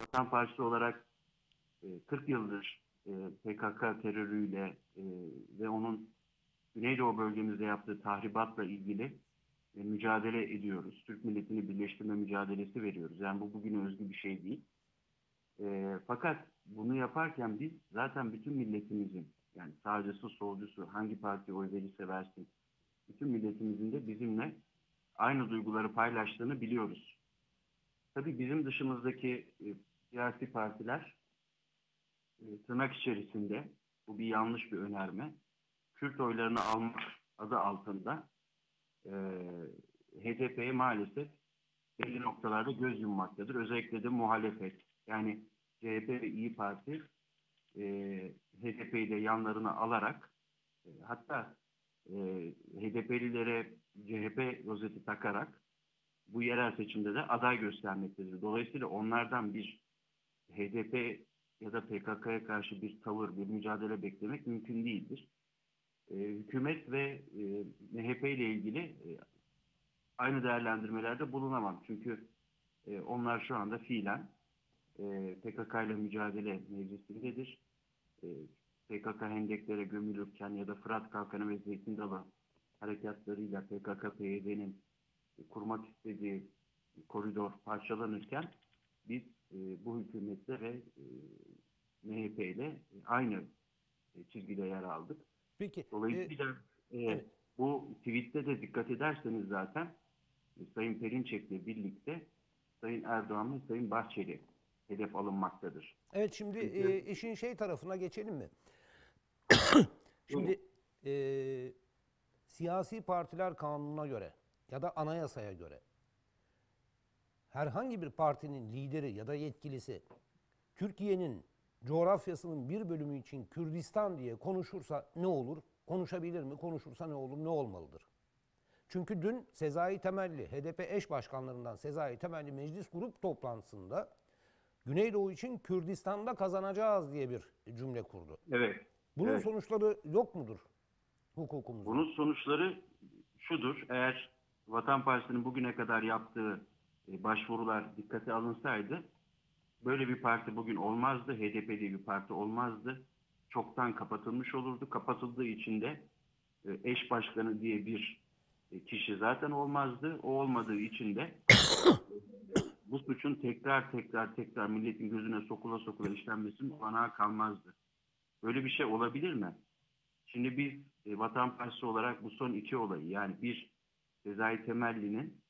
Vatan Partisi olarak e, 40 yıldır PKK terörüyle ve onun Güneydoğu bölgemizde yaptığı tahribatla ilgili e, mücadele ediyoruz. Türk milletini birleştirme mücadelesi veriyoruz. Yani bu bugüne özgü bir şey değil. E, fakat bunu yaparken biz zaten bütün milletimizin yani sağcısı, solcusu, hangi partiye oy verirse versin bütün milletimizin de bizimle aynı duyguları paylaştığını biliyoruz. Tabii bizim dışımızdaki e, siyasi partiler e, tırnak içerisinde bu bir yanlış bir önerme. Kürt oylarını almak adı altında e, HDP'ye maalesef belli noktalarda göz yummaktadır. Özellikle de muhalefet. Yani CHP ve İyi Parti e, HDP'yi de yanlarına alarak e, hatta e, HDP'lilere CHP rozeti takarak bu yerel seçimde de aday göstermektedir. Dolayısıyla onlardan bir HDP ya da PKK'ya karşı bir tavır, bir mücadele beklemek mümkün değildir. E, hükümet ve e, MHP ile ilgili e, aynı değerlendirmelerde bulunamam. Çünkü e, onlar şu anda fiilen e, PKK ile mücadele meclisindedir. E, PKK hendeklere gömülürken ya da Fırat Kalkanı ve Zeytin Dalı harekatlarıyla PKK-PYD'nin kurmak istediği koridor parçalanırken biz e, bu hükümetle ve e, MHP ile aynı e, çizgide yer aldık. Peki. e, Dolayısıyla e, evet. bu tweette de dikkat ederseniz zaten e, Sayın Perinçek'le birlikte Sayın Erdoğan ve Sayın Bahçeli hedef alınmaktadır. Evet şimdi Çünkü- e, işin şey tarafına geçelim mi? şimdi e, siyasi partiler kanununa göre ya da anayasaya göre herhangi bir partinin lideri ya da yetkilisi Türkiye'nin coğrafyasının bir bölümü için Kürdistan diye konuşursa ne olur? Konuşabilir mi? Konuşursa ne olur? Ne olmalıdır? Çünkü dün Sezai Temelli, HDP eş başkanlarından Sezai Temelli meclis grup toplantısında Güneydoğu için Kürdistan'da kazanacağız diye bir cümle kurdu. Evet. Bunun Evet. sonuçları yok mudur hukukumuzda? Bunun sonuçları şudur. Eğer Vatan Partisi'nin bugüne kadar yaptığı e, başvurular dikkate alınsaydı böyle bir parti bugün olmazdı. HDP diye bir parti olmazdı. Çoktan kapatılmış olurdu. Kapatıldığı için de e, eş başkanı diye bir e, kişi zaten olmazdı. O olmadığı için de bu suçun tekrar tekrar tekrar milletin gözüne sokula sokula işlenmesinin olanağı kalmazdı. Böyle bir şey olabilir mi? Şimdi biz e, Vatan Partisi olarak bu son iki olayı yani bir Sezai Temelli'nin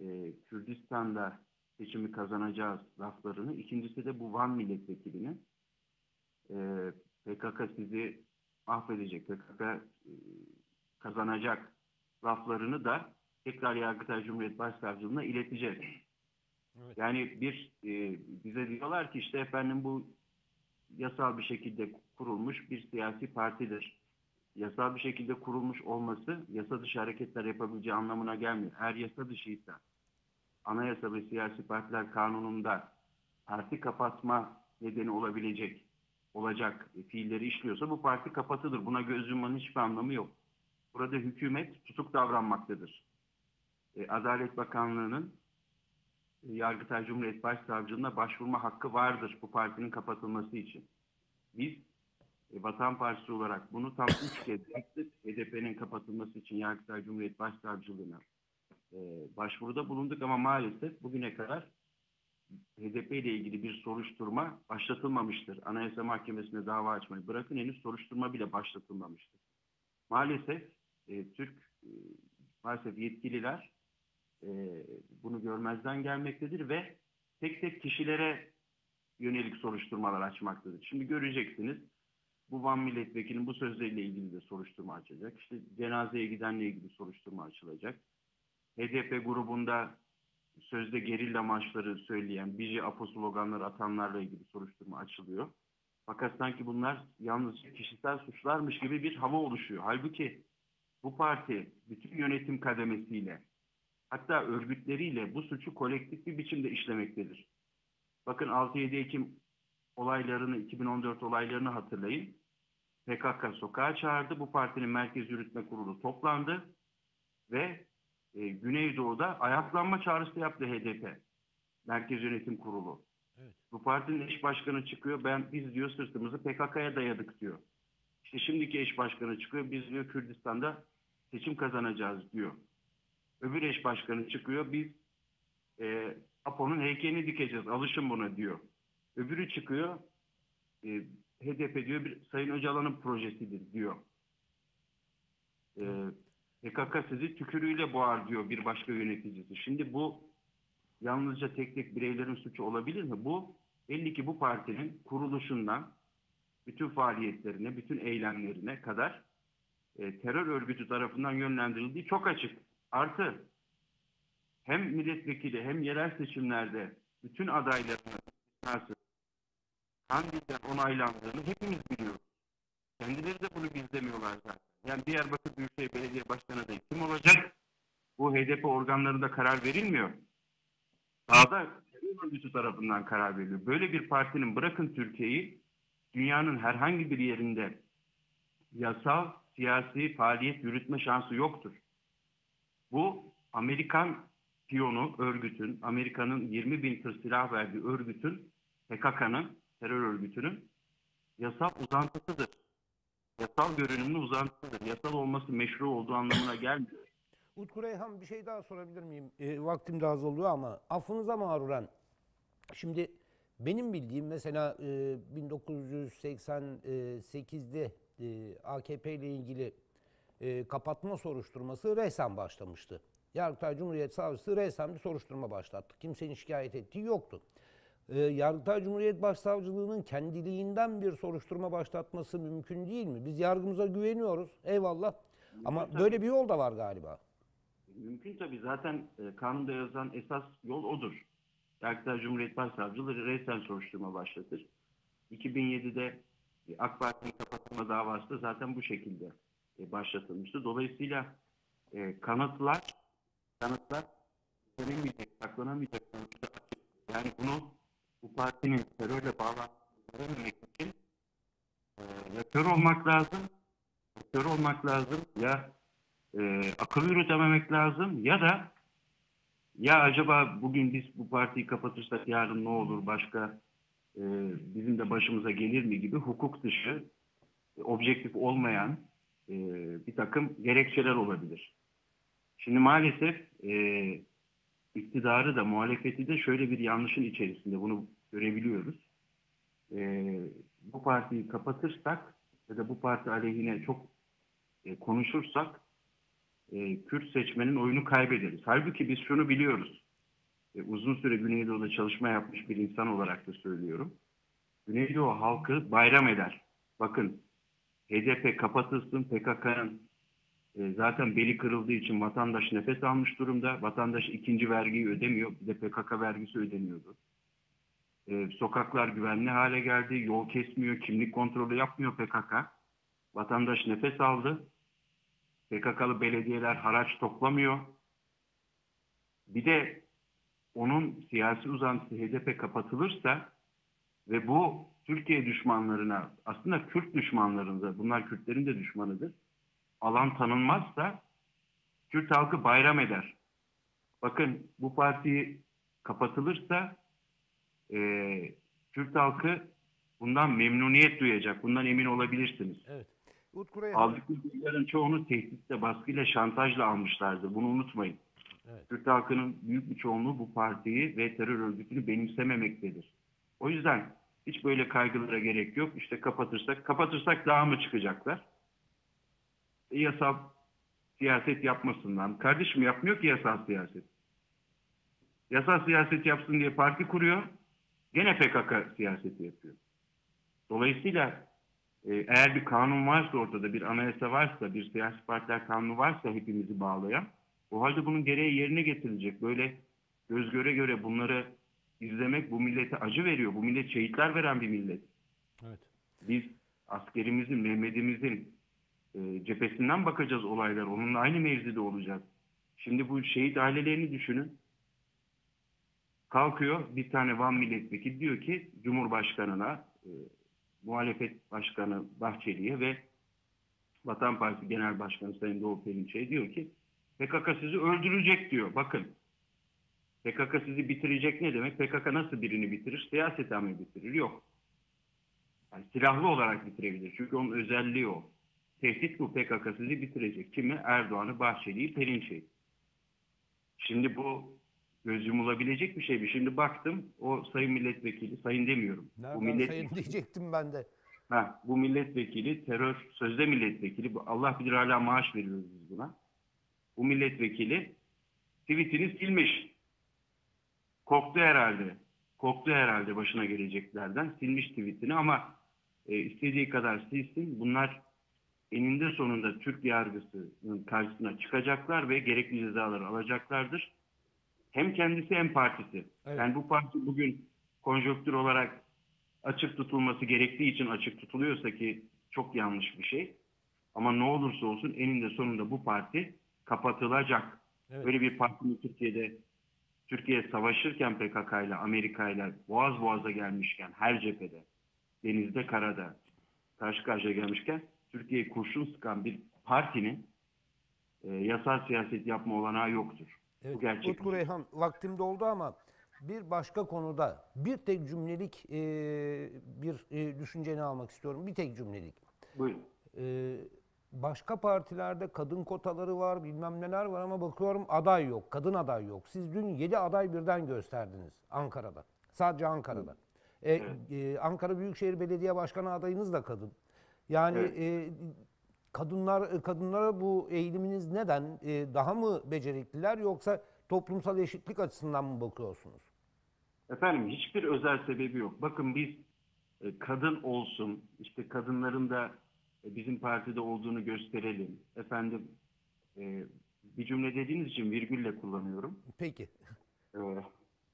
e, Kürdistan'da seçimi kazanacağız laflarını, ikincisi de bu Van milletvekilinin e, PKK sizi mahvedecek, PKK e, kazanacak laflarını da tekrar Yargıtay Cumhuriyet Başsavcılığına ileteceğiz. Evet. Yani bir e, bize diyorlar ki işte efendim bu yasal bir şekilde kurulmuş bir siyasi partidir. Yasal bir şekilde kurulmuş olması yasa dışı hareketler yapabileceği anlamına gelmiyor. Eğer yasa dışıysa anayasa ve siyasi partiler kanununda parti kapatma nedeni olabilecek olacak fiilleri işliyorsa bu parti kapatılır. Buna göz yummanın hiçbir anlamı yok. Burada hükümet tutuk davranmaktadır. E, Adalet Bakanlığı'nın e, Yargıtay Cumhuriyet Başsavcılığına başvurma hakkı vardır bu partinin kapatılması için. Biz e, Vatan Partisi olarak bunu tam üç kez yaptık. HDP'nin kapatılması için Yargıtay Cumhuriyet Başsavcılığına e, başvuruda bulunduk ama maalesef bugüne kadar HDP ile ilgili bir soruşturma başlatılmamıştır. Anayasa Mahkemesi'ne dava açmayı bırakın henüz soruşturma bile başlatılmamıştır. Maalesef e, Türk e, maalesef yetkililer e, bunu görmezden gelmektedir ve tek tek kişilere yönelik soruşturmalar açmaktadır. Şimdi göreceksiniz bu Van milletvekilinin bu sözleriyle ilgili de soruşturma açacak. İşte cenazeye gidenle ilgili soruşturma açılacak. HDP grubunda sözde gerilla maçları söyleyen, Bici Apo sloganları atanlarla ilgili soruşturma açılıyor. Fakat sanki bunlar yalnızca kişisel suçlarmış gibi bir hava oluşuyor. Halbuki bu parti bütün yönetim kademesiyle hatta örgütleriyle bu suçu kolektif bir biçimde işlemektedir. Bakın 6-7 Ekim olaylarını, 2014 olaylarını hatırlayın. PKK sokağa çağırdı. Bu partinin Merkez Yürütme Kurulu toplandı ve e, Güneydoğu'da ayaklanma çağrısı yaptı HDP. Merkez Yönetim Kurulu. Evet. Bu partinin eş başkanı çıkıyor. Ben biz diyor sırtımızı PKK'ya dayadık diyor. İşte şimdiki eş başkanı çıkıyor. Biz diyor Kürdistan'da seçim kazanacağız diyor. Öbür eş başkanı çıkıyor. Biz e, Apo'nun heykelini dikeceğiz. Alışın buna diyor. Öbürü çıkıyor. E, HDP diyor bir Sayın Öcalan'ın projesidir diyor. E, PKK sizi tükürüğüyle boğar diyor bir başka yöneticisi. Şimdi bu yalnızca tek tek bireylerin suçu olabilir mi? Bu belli ki bu partinin kuruluşundan bütün faaliyetlerine, bütün eylemlerine kadar e, terör örgütü tarafından yönlendirildiği çok açık. Artı hem milletvekili hem yerel seçimlerde bütün adayların nasıl hangisinden onaylandığını hepimiz biliyoruz. Kendileri de bunu gizlemiyorlar zaten. Yani Diyarbakır Büyükşehir Belediye Başkanı adayı kim olacak? Bu HDP organlarında karar verilmiyor. Sağda örgütü tarafından karar veriliyor. Böyle bir partinin bırakın Türkiye'yi dünyanın herhangi bir yerinde yasal siyasi faaliyet yürütme şansı yoktur. Bu Amerikan piyonu örgütün, Amerika'nın 20 bin tır silah verdiği örgütün, PKK'nın, terör örgütünün yasal uzantısıdır. Yasal görünümlü uzantısıdır. Yasal olması meşru olduğu anlamına gelmiyor. Utku Reyhan bir şey daha sorabilir miyim? E, vaktim de az oluyor ama affınıza mağruren. Şimdi benim bildiğim mesela e, 1988'de e, AKP ile ilgili e, kapatma soruşturması resen başlamıştı. Yargıtay Cumhuriyet Savcısı resen bir soruşturma başlattı. Kimsenin şikayet ettiği yoktu. E, Yargıtay Cumhuriyet Başsavcılığı'nın kendiliğinden bir soruşturma başlatması mümkün değil mi? Biz yargımıza güveniyoruz. Eyvallah. Ama böyle bir yol da var galiba. Mümkün tabii. Zaten e, kanunda yazan esas yol odur. Yargıtay Cumhuriyet Başsavcılığı resen soruşturma başlatır. 2007'de e, AK Parti'nin kapatılma davası da zaten bu şekilde e, başlatılmıştı. Dolayısıyla e, kanıtlar kanıtlar saklanamayacak açık. Yani bunu bu partinin terörle bağlantısını verememek için e, ya kör olmak lazım, ya kör olmak lazım ya e, akıl yürütememek lazım ya da ya acaba bugün biz bu partiyi kapatırsak yarın ne olur başka e, bizim de başımıza gelir mi gibi hukuk dışı objektif olmayan e, bir takım gerekçeler olabilir. Şimdi maalesef e, iktidarı da muhalefeti de şöyle bir yanlışın içerisinde bunu görebiliyoruz. E, bu partiyi kapatırsak ya da bu parti aleyhine çok e, konuşursak e, Kürt seçmenin oyunu kaybederiz. Halbuki biz şunu biliyoruz. E, uzun süre Güneydoğu'da çalışma yapmış bir insan olarak da söylüyorum. Güneydoğu halkı bayram eder. Bakın HDP kapatılsın, PKK'nın zaten beli kırıldığı için vatandaş nefes almış durumda. Vatandaş ikinci vergiyi ödemiyor. Bir de PKK vergisi ödeniyordu. E, sokaklar güvenli hale geldi. Yol kesmiyor, kimlik kontrolü yapmıyor PKK. Vatandaş nefes aldı. PKK'lı belediyeler haraç toplamıyor. Bir de onun siyasi uzantısı HDP kapatılırsa ve bu Türkiye düşmanlarına, aslında Kürt düşmanlarında, bunlar Kürtlerin de düşmanıdır, alan tanınmazsa Kürt halkı bayram eder. Bakın bu parti kapatılırsa e, Kürt halkı bundan memnuniyet duyacak. Bundan emin olabilirsiniz. Evet. Aldıkları bilgilerin çoğunu tehditle, baskıyla, şantajla almışlardı. Bunu unutmayın. Evet. Kürt halkının büyük bir çoğunluğu bu partiyi ve terör örgütünü benimsememektedir. O yüzden hiç böyle kaygılara gerek yok. İşte kapatırsak, kapatırsak daha mı çıkacaklar? Yasal siyaset yapmasınlar. Kardeşim yapmıyor ki yasal siyaset. Yasal siyaset yapsın diye parti kuruyor. Gene PKK siyaseti yapıyor. Dolayısıyla e, eğer bir kanun varsa ortada, bir anayasa varsa, bir siyasi partiler kanunu varsa hepimizi bağlayan, o halde bunun gereği yerine getirilecek. Böyle göz göre göre bunları izlemek bu millete acı veriyor. Bu millet şehitler veren bir millet. Evet. Biz askerimizin, Mehmet'imizin e, cephesinden bakacağız olaylar. Onunla aynı mevzide olacak. Şimdi bu şehit ailelerini düşünün. Kalkıyor bir tane Van milletvekili diyor ki Cumhurbaşkanına, e, muhalefet başkanı Bahçeli'ye ve Vatan Partisi Genel Başkanı Sayın Doğu Perinçek'e diyor ki PKK sizi öldürecek diyor. Bakın PKK sizi bitirecek ne demek? PKK nasıl birini bitirir? Siyaseten mi bitirir? Yok. Yani silahlı olarak bitirebilir. Çünkü onun özelliği o. Tehdit bu PKK sizi bitirecek. Kimi? Erdoğan'ı, Bahçeli'yi, Perinçek'i. Şimdi bu göz yumulabilecek bir şey mi? Şimdi baktım o sayın milletvekili, sayın demiyorum. bu Nereden millet sayın diyecektim ben de. Ha, bu milletvekili terör sözde milletvekili bu Allah bilir hala maaş veriyoruz biz buna. Bu milletvekili tweetini silmiş. Korktu herhalde. Korktu herhalde başına geleceklerden. Silmiş tweetini ama e, istediği kadar silsin. Bunlar eninde sonunda Türk yargısının karşısına çıkacaklar ve gerekli cezaları alacaklardır. Hem kendisi hem partisi. Evet. Yani bu parti bugün konjonktür olarak açık tutulması gerektiği için açık tutuluyorsa ki çok yanlış bir şey. Ama ne olursa olsun eninde sonunda bu parti kapatılacak. Evet. Böyle bir partinin Türkiye'de Türkiye savaşırken PKK ile Amerika ile boğaz boğaza gelmişken her cephede denizde karada karşı karşıya gelmişken Türkiye'ye kurşun sıkan bir partinin e, yasal siyaset yapma olanağı yoktur. Bu Evet, gerçek. Utku Reyhan vaktim doldu ama bir başka konuda bir tek cümlelik e, bir e, düşünceni almak istiyorum. Bir tek cümlelik. Buyurun. E, başka partilerde kadın kotaları var, bilmem neler var ama bakıyorum aday yok, kadın aday yok. Siz dün 7 aday birden gösterdiniz Ankara'da. Sadece Ankara'da. E, e, Ankara Büyükşehir Belediye Başkanı adayınız da kadın. Yani Evet. e, kadınlar kadınlara bu eğiliminiz neden? E, daha mı becerikliler yoksa toplumsal eşitlik açısından mı bakıyorsunuz? Efendim hiçbir özel sebebi yok. Bakın biz e, kadın olsun, işte kadınların da e, bizim partide olduğunu gösterelim. Efendim e, bir cümle dediğiniz için virgülle kullanıyorum. Peki. E,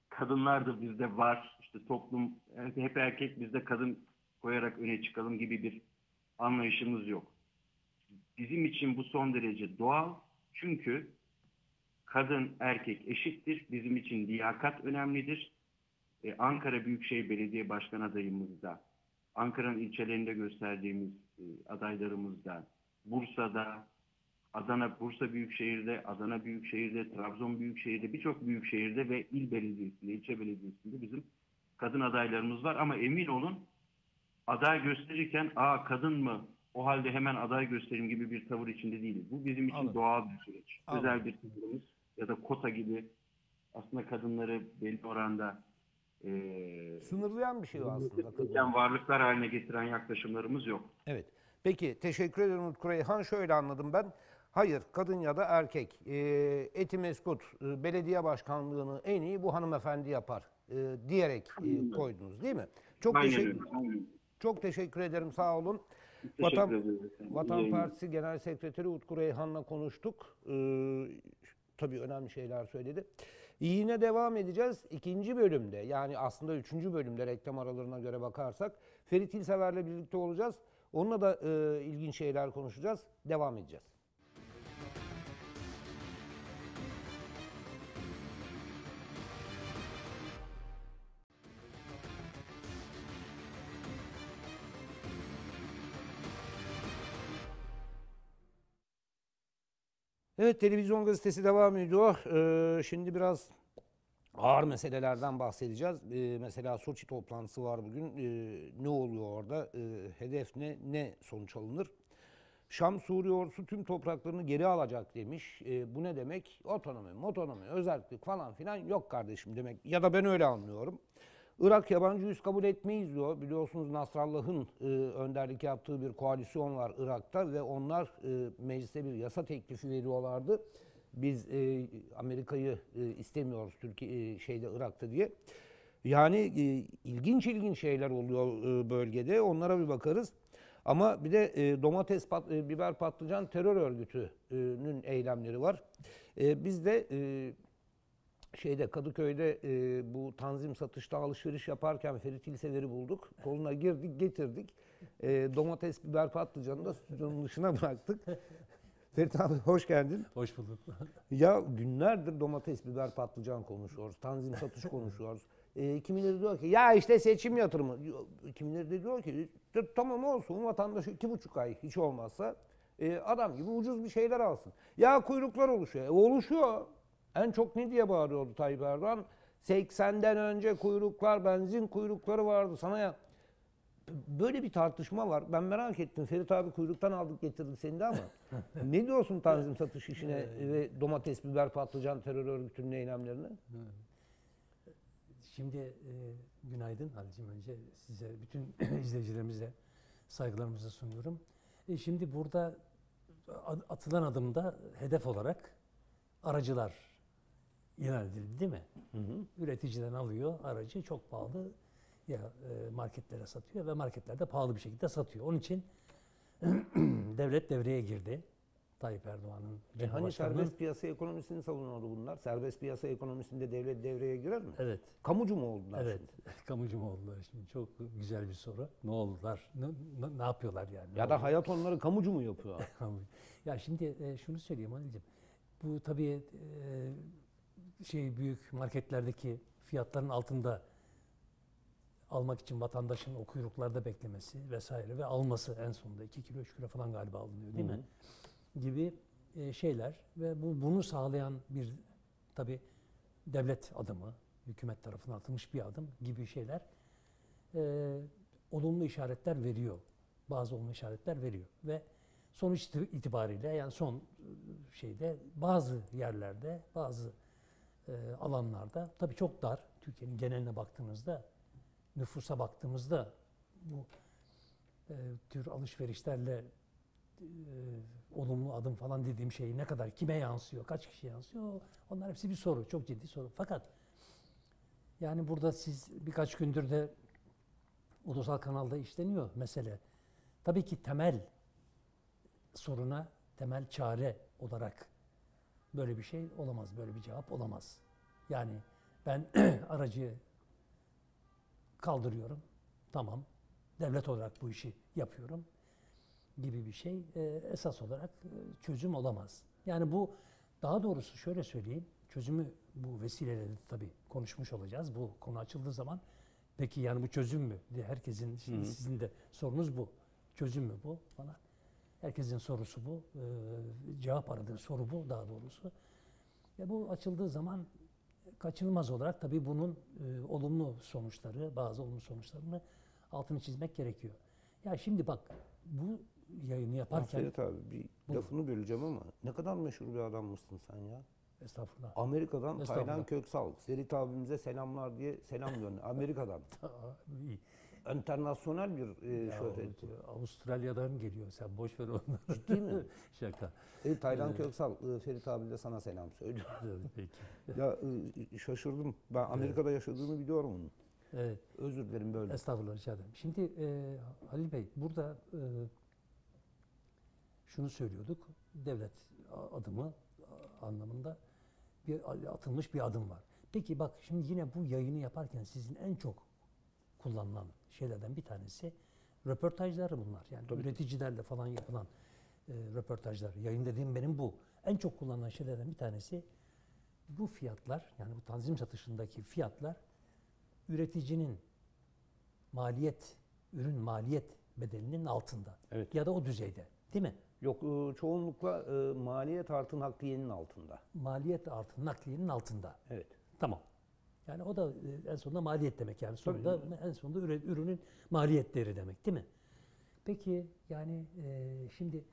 kadınlar da bizde var. İşte toplum hep- erkek bizde kadın koyarak öne çıkalım gibi bir anlayışımız yok. Bizim için bu son derece doğal. Çünkü kadın erkek eşittir. Bizim için liyakat önemlidir. E, Ankara Büyükşehir Belediye Başkan adayımızda, Ankara'nın ilçelerinde gösterdiğimiz e, adaylarımızda, Bursa'da, Adana, Bursa Büyükşehir'de, Adana Büyükşehir'de, Trabzon Büyükşehir'de, birçok büyükşehirde ve il belediyesinde, ilçe belediyesinde bizim kadın adaylarımız var. Ama emin olun aday gösterirken aa kadın mı o halde hemen aday gösterim gibi bir tavır içinde değiliz. Bu bizim için Anladım. doğal bir süreç. Anladım. Özel bir tavırımız ya da kota gibi aslında kadınları belli oranda eee Sınırlayan bir şey o aslında kadınlar. Ülken varlıklar haline getiren yaklaşımlarımız yok. Evet. Peki teşekkür ederim Utku Reyhan. Şöyle anladım ben. Hayır kadın ya da erkek. E, Eti Meskut e, belediye başkanlığını en iyi bu hanımefendi yapar e, diyerek e, koydunuz değil mi? Çok Aynen teşekkür, öyle. Çok teşekkür ederim sağ olun. Teşekkür Vatan. Vatan. Partisi Genel Sekreteri Utku Reyhan'la konuştuk. Ee, tabii önemli şeyler söyledi. Yine devam edeceğiz. İkinci bölümde yani aslında üçüncü bölümde reklam aralarına göre bakarsak Ferit İlsever'le birlikte olacağız. Onunla da e, ilginç şeyler konuşacağız. Devam edeceğiz. Evet televizyon gazetesi devam ediyor. Ee, şimdi biraz ağır meselelerden bahsedeceğiz. Ee, mesela Soçi toplantısı var bugün. Ee, ne oluyor orada? Ee, hedef ne? Ne sonuç alınır? Şam Suriye ordusu tüm topraklarını geri alacak demiş. Ee, bu ne demek? Otonomi, motonomi, özellik falan filan yok kardeşim demek. Ya da ben öyle anlıyorum. Irak yabancı yüz kabul etmeyiz diyor. Biliyorsunuz Nasrallah'ın e, önderlik yaptığı bir koalisyon var Irak'ta ve onlar e, meclise bir yasa teklifi veriyorlardı. Biz e, Amerika'yı e, istemiyoruz Türkiye e, şeyde Irak'ta diye. Yani e, ilginç ilginç şeyler oluyor e, bölgede. Onlara bir bakarız. Ama bir de e, domates, pat, e, biber, patlıcan terör örgütünün eylemleri var. E, biz de e, şeyde Kadıköy'de e, bu tanzim satışta alışveriş yaparken Ferit İlsever'i bulduk. Koluna girdik, getirdik. E, domates, biber, patlıcanı da stüdyonun dışına bıraktık. Ferit abi hoş geldin. Hoş bulduk. Ya günlerdir domates, biber, patlıcan konuşuyoruz. Tanzim satış konuşuyoruz. E, kimileri diyor ki ya işte seçim yatırımı. Kimileri de diyor ki "T- tamam olsun vatandaş iki buçuk ay hiç olmazsa e, adam gibi ucuz bir şeyler alsın. Ya kuyruklar oluşuyor. E, oluşuyor. En çok ne diye bağırıyordu Tayyip Erdoğan? 80'den önce kuyruklar, benzin kuyrukları vardı. Sana ya Böyle bir tartışma var. Ben merak ettim. Ferit abi kuyruktan aldık getirdik seni de ama. ne diyorsun tanzim satış işine ve domates, biber, patlıcan terör örgütünün eylemlerine? Şimdi e, günaydın Halicim önce size bütün izleyicilerimize saygılarımızı sunuyorum. E, şimdi burada atılan adımda hedef olarak aracılar ilan edildi değil mi? Üreticiden alıyor aracı çok pahalı ya e, marketlere satıyor ve marketlerde pahalı bir şekilde satıyor. Onun için devlet devreye girdi. Tayyip Erdoğan'ın E hani serbest piyasa ekonomisini savunuyordu bunlar. Serbest piyasa ekonomisinde devlet devreye girer mi? Evet. Kamucu mu oldular Evet. şimdi? Kamucu mu oldular şimdi? Çok güzel bir soru. Ne oldular? Ne, ne- ne yapıyorlar yani? Ne Ya da hayat onları kamucu mu yapıyor? Ya şimdi e, şunu söyleyeyim Halil'ciğim. Bu tabii e, şey büyük marketlerdeki fiyatların altında almak için vatandaşın o kuyruklarda beklemesi vesaire ve alması en sonunda 2 kilo 3 kilo falan galiba alınıyor değil mi? Gibi e, şeyler ve bu bunu sağlayan bir tabii devlet adımı, hükümet tarafından atılmış bir adım gibi şeyler e, olumlu işaretler veriyor. Bazı olumlu işaretler veriyor ve sonuç iti- itibariyle yani son e, şeyde bazı yerlerde, bazı e, alanlarda tabii çok dar. Türkiye'nin geneline baktığımızda, nüfusa baktığımızda bu e, tür alışverişlerle e, olumlu adım falan dediğim şey ne kadar kime yansıyor, kaç kişi yansıyor? Onlar hepsi bir soru, çok ciddi soru. Fakat yani burada siz birkaç gündür de ulusal kanalda işleniyor mesele. Tabii ki temel soruna temel çare olarak böyle bir şey olamaz, böyle bir cevap olamaz. Yani ben aracı kaldırıyorum, tamam. Devlet olarak bu işi yapıyorum gibi bir şey e, esas olarak e, çözüm olamaz. Yani bu daha doğrusu şöyle söyleyeyim, çözümü bu vesileyle tabii konuşmuş olacağız. Bu konu açıldığı zaman peki yani bu çözüm mü? diye Herkesin, şimdi sizin de sorunuz bu. Çözüm mü bu falan. Herkesin sorusu bu. E, cevap aradığı soru bu daha doğrusu. Ve bu açıldığı zaman kaçınılmaz olarak tabii bunun e, olumlu sonuçları, bazı olumlu sonuçlarını altını çizmek gerekiyor. Ya şimdi bak bu yayını Ya yaparken Ferit abi bir Buyur. lafını böleceğim ama ne kadar meşhur bir adammışsın sen ya. estağfurullah. Amerika'dan Estağfurullah. Taylan Köksal, Ferit abimize selamlar diye selam gönder. Amerika'dan. İyi. Internasyonel bir e, Ya. Avustralya'dan geliyor. Sen boş ver onları. Ciddi mi? Şaka. E, Taylan Köksal, e, Ferit abi de sana selam söylüyor. Evet, Peki. ya e, şaşırdım. Ben Amerika'da yaşadığını biliyorum onun. Evet. Özür dilerim böyle. Estağfurullah rica ederim. Şimdi e, Halil Bey burada e, şunu söylüyorduk. Devlet adımı anlamında bir atılmış bir adım var. Peki bak şimdi yine bu yayını yaparken sizin en çok kullanılan şeylerden bir tanesi röportajlar bunlar. Yani üreticilerle falan yapılan e, röportajlar. Yayın dediğim benim bu. En çok kullanılan şeylerden bir tanesi bu fiyatlar yani bu tanzim satışındaki fiyatlar üreticinin maliyet, ürün maliyet bedelinin altında. Evet. Ya da o düzeyde. Değil mi? Yok e, çoğunlukla e, maliyet artı nakliyenin altında. Maliyet artı nakliyenin altında. Evet. Tamam. Yani o da e, en sonunda maliyet demek yani sonunda en sonunda ürünün maliyetleri demek değil mi? Peki yani e, şimdi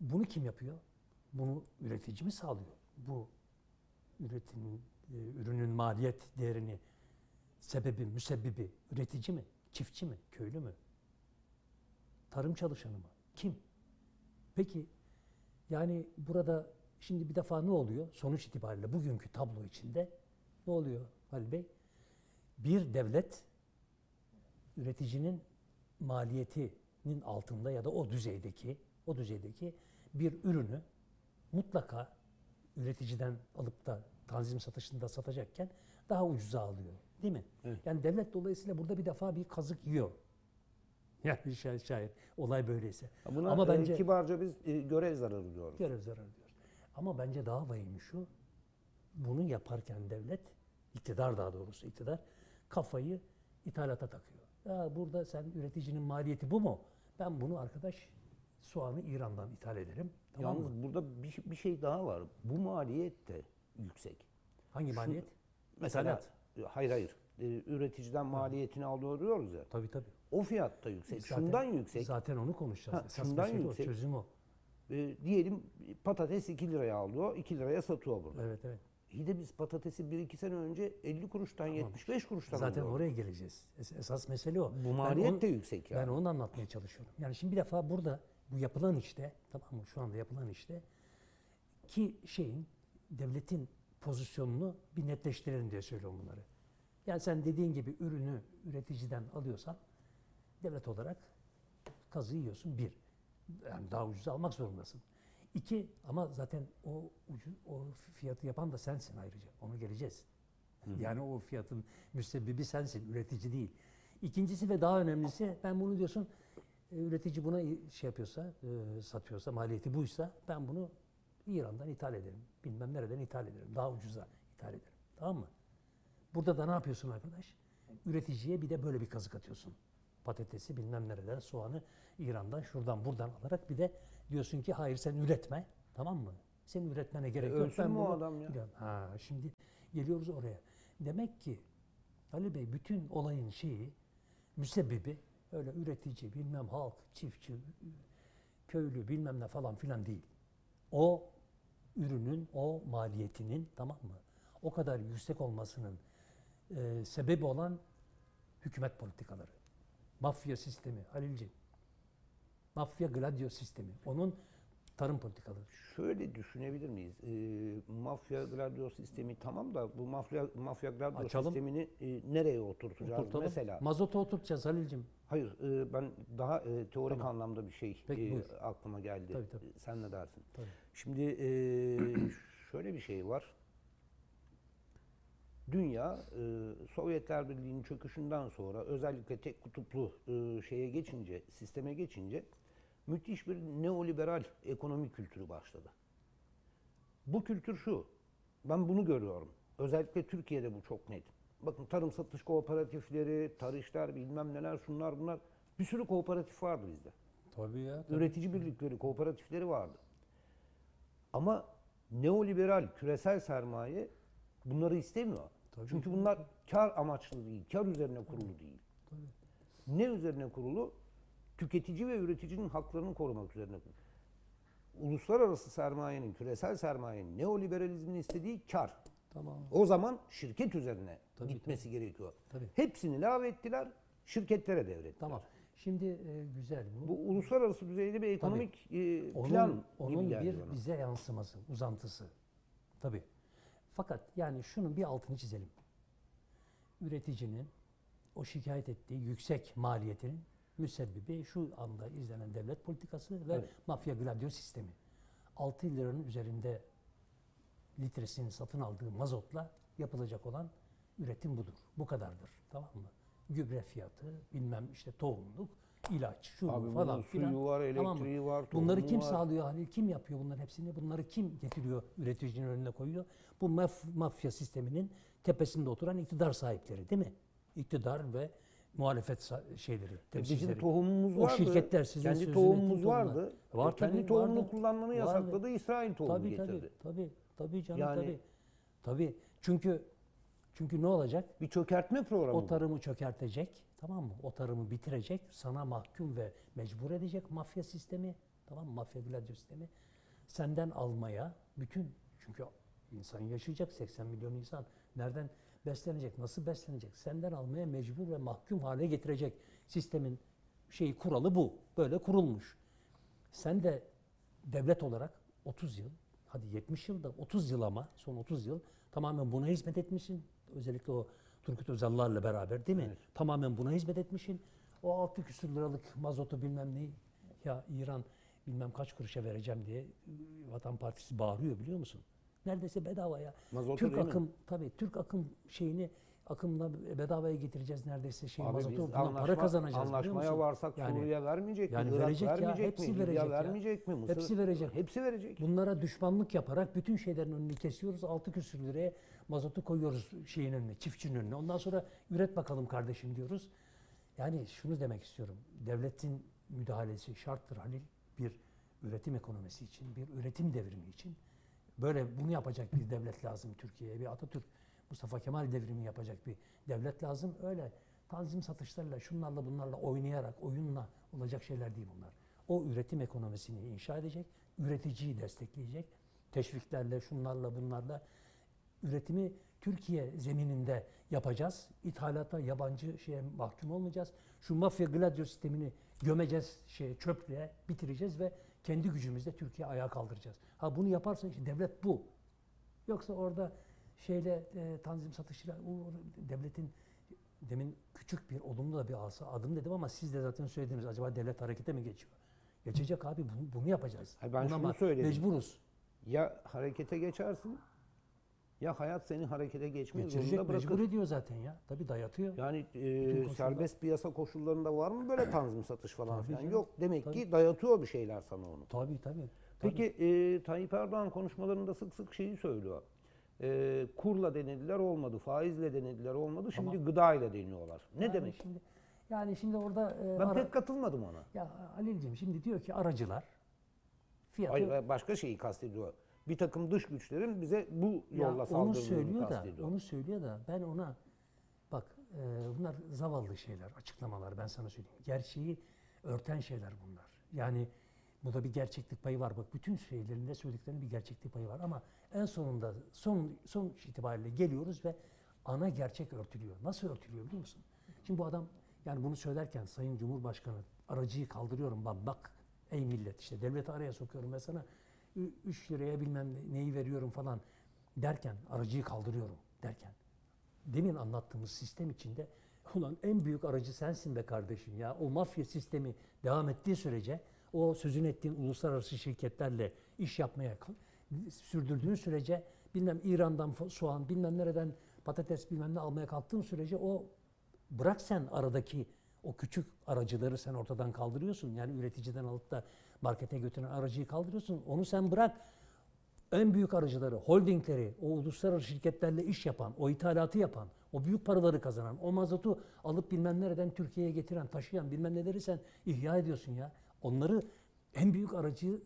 bunu kim yapıyor? Bunu üretici mi sağlıyor? Bu üretimin e, ürünün maliyet değerini sebebi, müsebbibi üretici mi? Çiftçi mi? Köylü mü? Tarım çalışanı mı? Kim? Peki yani burada şimdi bir defa ne oluyor? Sonuç itibariyle bugünkü tablo içinde ne oluyor Halil Bey? Bir devlet üreticinin maliyeti maliyetinin altında ya da o düzeydeki o düzeydeki bir ürünü mutlaka üreticiden alıp da tanzim satışında satacakken daha ucuza alıyor. Değil mi? Yani devlet dolayısıyla burada bir defa bir kazık yiyor. Yani şayet, şayet olay böyleyse. Buna Ama e, bence kibarca biz e, görev zararı diyoruz. görev zararı diyoruz. Ama bence daha vahimi şu. Bunu yaparken devlet, iktidar daha doğrusu iktidar kafayı ithalata takıyor. Ya burada sen üreticinin maliyeti bu mu? Ben bunu arkadaş soğanı İran'dan ithal ederim. Tamam Yalnız mı? burada bir, bir şey daha var. Bu maliyet de yüksek. Hangi maliyet? Mesela İthalat. hayır hayır. E, üreticiden maliyetini alıyor diyoruz ya. Tabii tabii. O fiyat da yüksek. Zaten- şundan yüksek. Zaten onu konuşacağız. Ha, Esas şundan yüksek. o, çözüm o. E, diyelim patates 2 liraya alıyor, 2 liraya satıyor burada. Evet evet. İyi de biz patatesi 1-2 sene önce 50 kuruştan 75 kuruştan Zaten alıyorduk. oraya geleceğiz. Es- Esas mesele o. Bu maliyet onu- de yüksek yani. Ben onu anlatmaya çalışıyorum. Yani şimdi bir defa burada bu yapılan işte, tamam mı? Şu anda yapılan işte ki şeyin devletin pozisyonunu bir netleştirelim diye söylüyorum bunları. Yani sen dediğin gibi ürünü üreticiden alıyorsan devlet olarak kazı yiyorsun bir. Yani daha ucuz almak zorundasın. İki ama zaten o ucu, o fiyatı yapan da sensin ayrıca. Onu geleceğiz. Yani o fiyatın müsebbibi sensin, üretici değil. İkincisi ve daha önemlisi ben bunu diyorsun e, üretici buna şey yapıyorsa, e, satıyorsa, maliyeti buysa ben bunu İran'dan ithal ederim. Bilmem nereden ithal ederim. Daha ucuza ithal ederim. Tamam mı? Burada da ne yapıyorsun arkadaş? Üreticiye bir de böyle bir kazık atıyorsun. Patatesi bilmem nereden, soğanı İran'dan, şuradan, buradan alarak bir de diyorsun ki hayır sen üretme. Tamam mı? Senin üretmene gerek yok. ölsün mü o adam ya? Ha, şimdi geliyoruz oraya. Demek ki Ali Bey bütün olayın şeyi, müsebbibi öyle üretici, bilmem halk, çiftçi, köylü bilmem ne falan filan değil. O ürünün, o maliyetinin tamam mı? O kadar yüksek olmasının e, sebebi olan hükümet politikaları. Mafya sistemi Halilciğim. Mafya gladio sistemi. Onun tarım politikaları. Şöyle düşünebilir miyiz? E, mafya gladio sistemi tamam da bu mafya mafya gladio Açalım. sistemini e, nereye oturtacağız Oturtalım. mesela? Mazota oturtacağız Halilciğim. Hayır, e, ben daha e, teorik Tamam. anlamda bir şey Peki, e, aklıma geldi. Tabii, tabii. E, Sen ne dersin? Tabii. Şimdi e, şöyle bir şey var. Dünya e, Sovyetler Birliği'nin çöküşünden sonra özellikle tek kutuplu e, şeye geçince, sisteme geçince müthiş bir neoliberal ekonomi kültürü başladı. Bu kültür şu. Ben bunu görüyorum. Özellikle Türkiye'de bu çok net. Bakın tarım satış kooperatifleri, tarışlar, bilmem neler, şunlar bunlar. Bir sürü kooperatif vardı bizde. Tabii ya. Üretici birlikleri, kooperatifleri vardı. Ama neoliberal küresel sermaye bunları istemiyor. Tabii. Çünkü bunlar kar amaçlı değil, kar üzerine kurulu değil. Ne üzerine kurulu? Tüketici ve üreticinin haklarını korumak üzerine. Uluslararası sermayenin, küresel sermayenin, neoliberalizmin istediği kar. Tamam. O zaman şirket üzerine Tabii, gitmesi gerekiyor. Tabii. Hepsini lave ettiler, şirketlere devrettiler. Tamam. Şimdi e, güzel bu. Bu uluslararası düzeyde bir ekonomik e, onun, plan onun gibi geldi bir bana. bize yansıması, uzantısı. Tabii. Fakat yani şunun bir altını çizelim. Üreticinin o şikayet ettiği yüksek maliyetinin müsebbibi şu anda izlenen devlet politikası ve Evet. mafya gladio sistemi. 6 liranın üzerinde litresini satın aldığı mazotla yapılacak olan üretim budur. Bu kadardır. Tamam mı? Gübre fiyatı, bilmem işte tohumluk, ilaç, şu Abi falan suyu filan. var, Tamam mı? elektriği var, Bunları kim var. sağlıyor Halil? Kim yapıyor bunların hepsini? Bunları kim getiriyor üreticinin önüne koyuyor? Bu maf- mafya sisteminin tepesinde oturan iktidar sahipleri değil mi? İktidar ve muhalefet şeyleri, Bizim temsilcileri. tohumumuz O vardı. şirketler sizin kendi tohumumuz vardı. Var E, kendi tabii, tohumunu vardı. kullanmanı Vardı. yasakladı. İsrail tohumu Tabii getirdi. tabii tabii tabii canım Yani- tabii. Tabii. Çünkü çünkü ne olacak? Bir çökertme programı O bu. tarımı çökertecek, tamam mı? O tarımı bitirecek, sana mahkum ve mecbur edecek mafya sistemi, tamam mı? Mafya gladio sistemi. Senden almaya bütün, çünkü insan yaşayacak, 80 milyon insan. Nereden beslenecek, nasıl beslenecek? Senden almaya mecbur ve mahkum hale getirecek sistemin şeyi kuralı bu. Böyle kurulmuş. Sen de devlet olarak 30 yıl, hadi 70 yılda 30 yıl ama son 30 yıl tamamen buna hizmet etmişsin. Özellikle o Turgut Özal'larla beraber değil mi? Tamamen buna hizmet etmişsin. O 6 küsür liralık mazotu bilmem neyi ya İran bilmem kaç kuruşa vereceğim diye Vatan Partisi bağırıyor biliyor musun? Neredeyse bedava ya. Mazotu Türk değil mi? akım tabii Türk akım şeyini akımla bedavaya getireceğiz neredeyse şey Abi mazotu. anlaşma, para kazanacağız anlaşmaya varsak Yani- Suriye vermeyecek yani mi? Irak verecek ya, vermeyecek hepsi mi? verecek ya. vermeyecek mi? Mısır? Hepsi verecek. Hepsi verecek. Bunlara düşmanlık yaparak bütün şeylerin önünü kesiyoruz. 6 küsür liraya mazotu koyuyoruz şeyin önüne, çiftçinin önüne. Ondan sonra üret bakalım kardeşim diyoruz. Yani şunu demek istiyorum. Devletin müdahalesi şarttır Halil. Bir üretim ekonomisi için, bir üretim devrimi için. Böyle bunu yapacak bir devlet lazım Türkiye'ye. Bir Atatürk, Mustafa Kemal devrimi yapacak bir devlet lazım. Öyle tanzim satışlarıyla, şunlarla bunlarla oynayarak, oyunla olacak şeyler değil bunlar. O üretim ekonomisini inşa edecek, üreticiyi destekleyecek. Teşviklerle, şunlarla bunlarla üretimi Türkiye zemininde yapacağız. İthalata, yabancı şeye mahkum olmayacağız. Şu mafya gladio sistemini gömeceğiz, şeye, çöplüğe bitireceğiz ve kendi gücümüzle Türkiye ayağa kaldıracağız. Ha bunu yaparsa işte devlet bu. Yoksa orada şeyle e, tanzim satışıyla devletin demin küçük bir olumlu da bir asa adım dedim ama siz de zaten söylediniz acaba devlet harekete mi geçiyor? Geçecek abi bunu, bunu yapacağız. Hayır, ben Buna şunu söyledim. Mecburuz. Ya harekete geçersin ya hayat seni harekete geçmek Geçirecek zorunda bırakır. mecbur ediyor zaten ya. Tabii dayatıyor. Yani e, serbest piyasa koşullarında var mı böyle tanzim satış falan filan? canım, Yok. Demek tabii. ki dayatıyor bir şeyler sana onu. Tabii tabii. Peki e, Tayyip Erdoğan konuşmalarında sık sık şeyi söylüyor. E, kurla denediler olmadı, faizle denediler olmadı. Şimdi gıda ile deniyorlar. Ne Yani demek? Şimdi, yani şimdi orada e, Ben ara- pek katılmadım ona. ya Halil'ciğim şimdi diyor ki aracılar fiyatı Hayır, e, başka şeyi kastediyor. Bir takım dış güçlerin bize bu yolla saldırdığını söylüyor da kastediyor. onu söylüyor da ben ona bak e, bunlar zavallı şeyler, açıklamalar ben sana söyleyeyim. Gerçeği örten şeyler bunlar. Yani bu da bir gerçeklik payı var. Bak bütün şeylerinde söylediklerinin bir gerçeklik payı var ama en sonunda son sonuç itibariyle geliyoruz ve ana gerçek örtülüyor. Nasıl örtülüyor biliyor musun? Şimdi bu adam yani bunu söylerken Sayın Cumhurbaşkanı aracıyı kaldırıyorum bak bak ey millet işte devleti araya sokuyorum ve sana 3 liraya bilmem ne- neyi veriyorum falan derken aracıyı kaldırıyorum derken demin anlattığımız sistem içinde ulan en büyük aracı sensin be kardeşim ya. O mafya sistemi devam ettiği sürece o sözün ettiğin uluslararası şirketlerle iş yapmaya sürdürdüğün sürece bilmem İran'dan soğan bilmem nereden patates bilmem ne almaya kalktığın sürece o bırak sen aradaki o küçük aracıları sen ortadan kaldırıyorsun. Yani üreticiden alıp da markete götüren aracıyı kaldırıyorsun. Onu sen bırak en büyük aracıları, holdingleri, o uluslararası şirketlerle iş yapan, o ithalatı yapan, o büyük paraları kazanan, o mazotu alıp bilmem nereden Türkiye'ye getiren, taşıyan bilmem neleri sen ihya ediyorsun ya. Onları en büyük aracı e,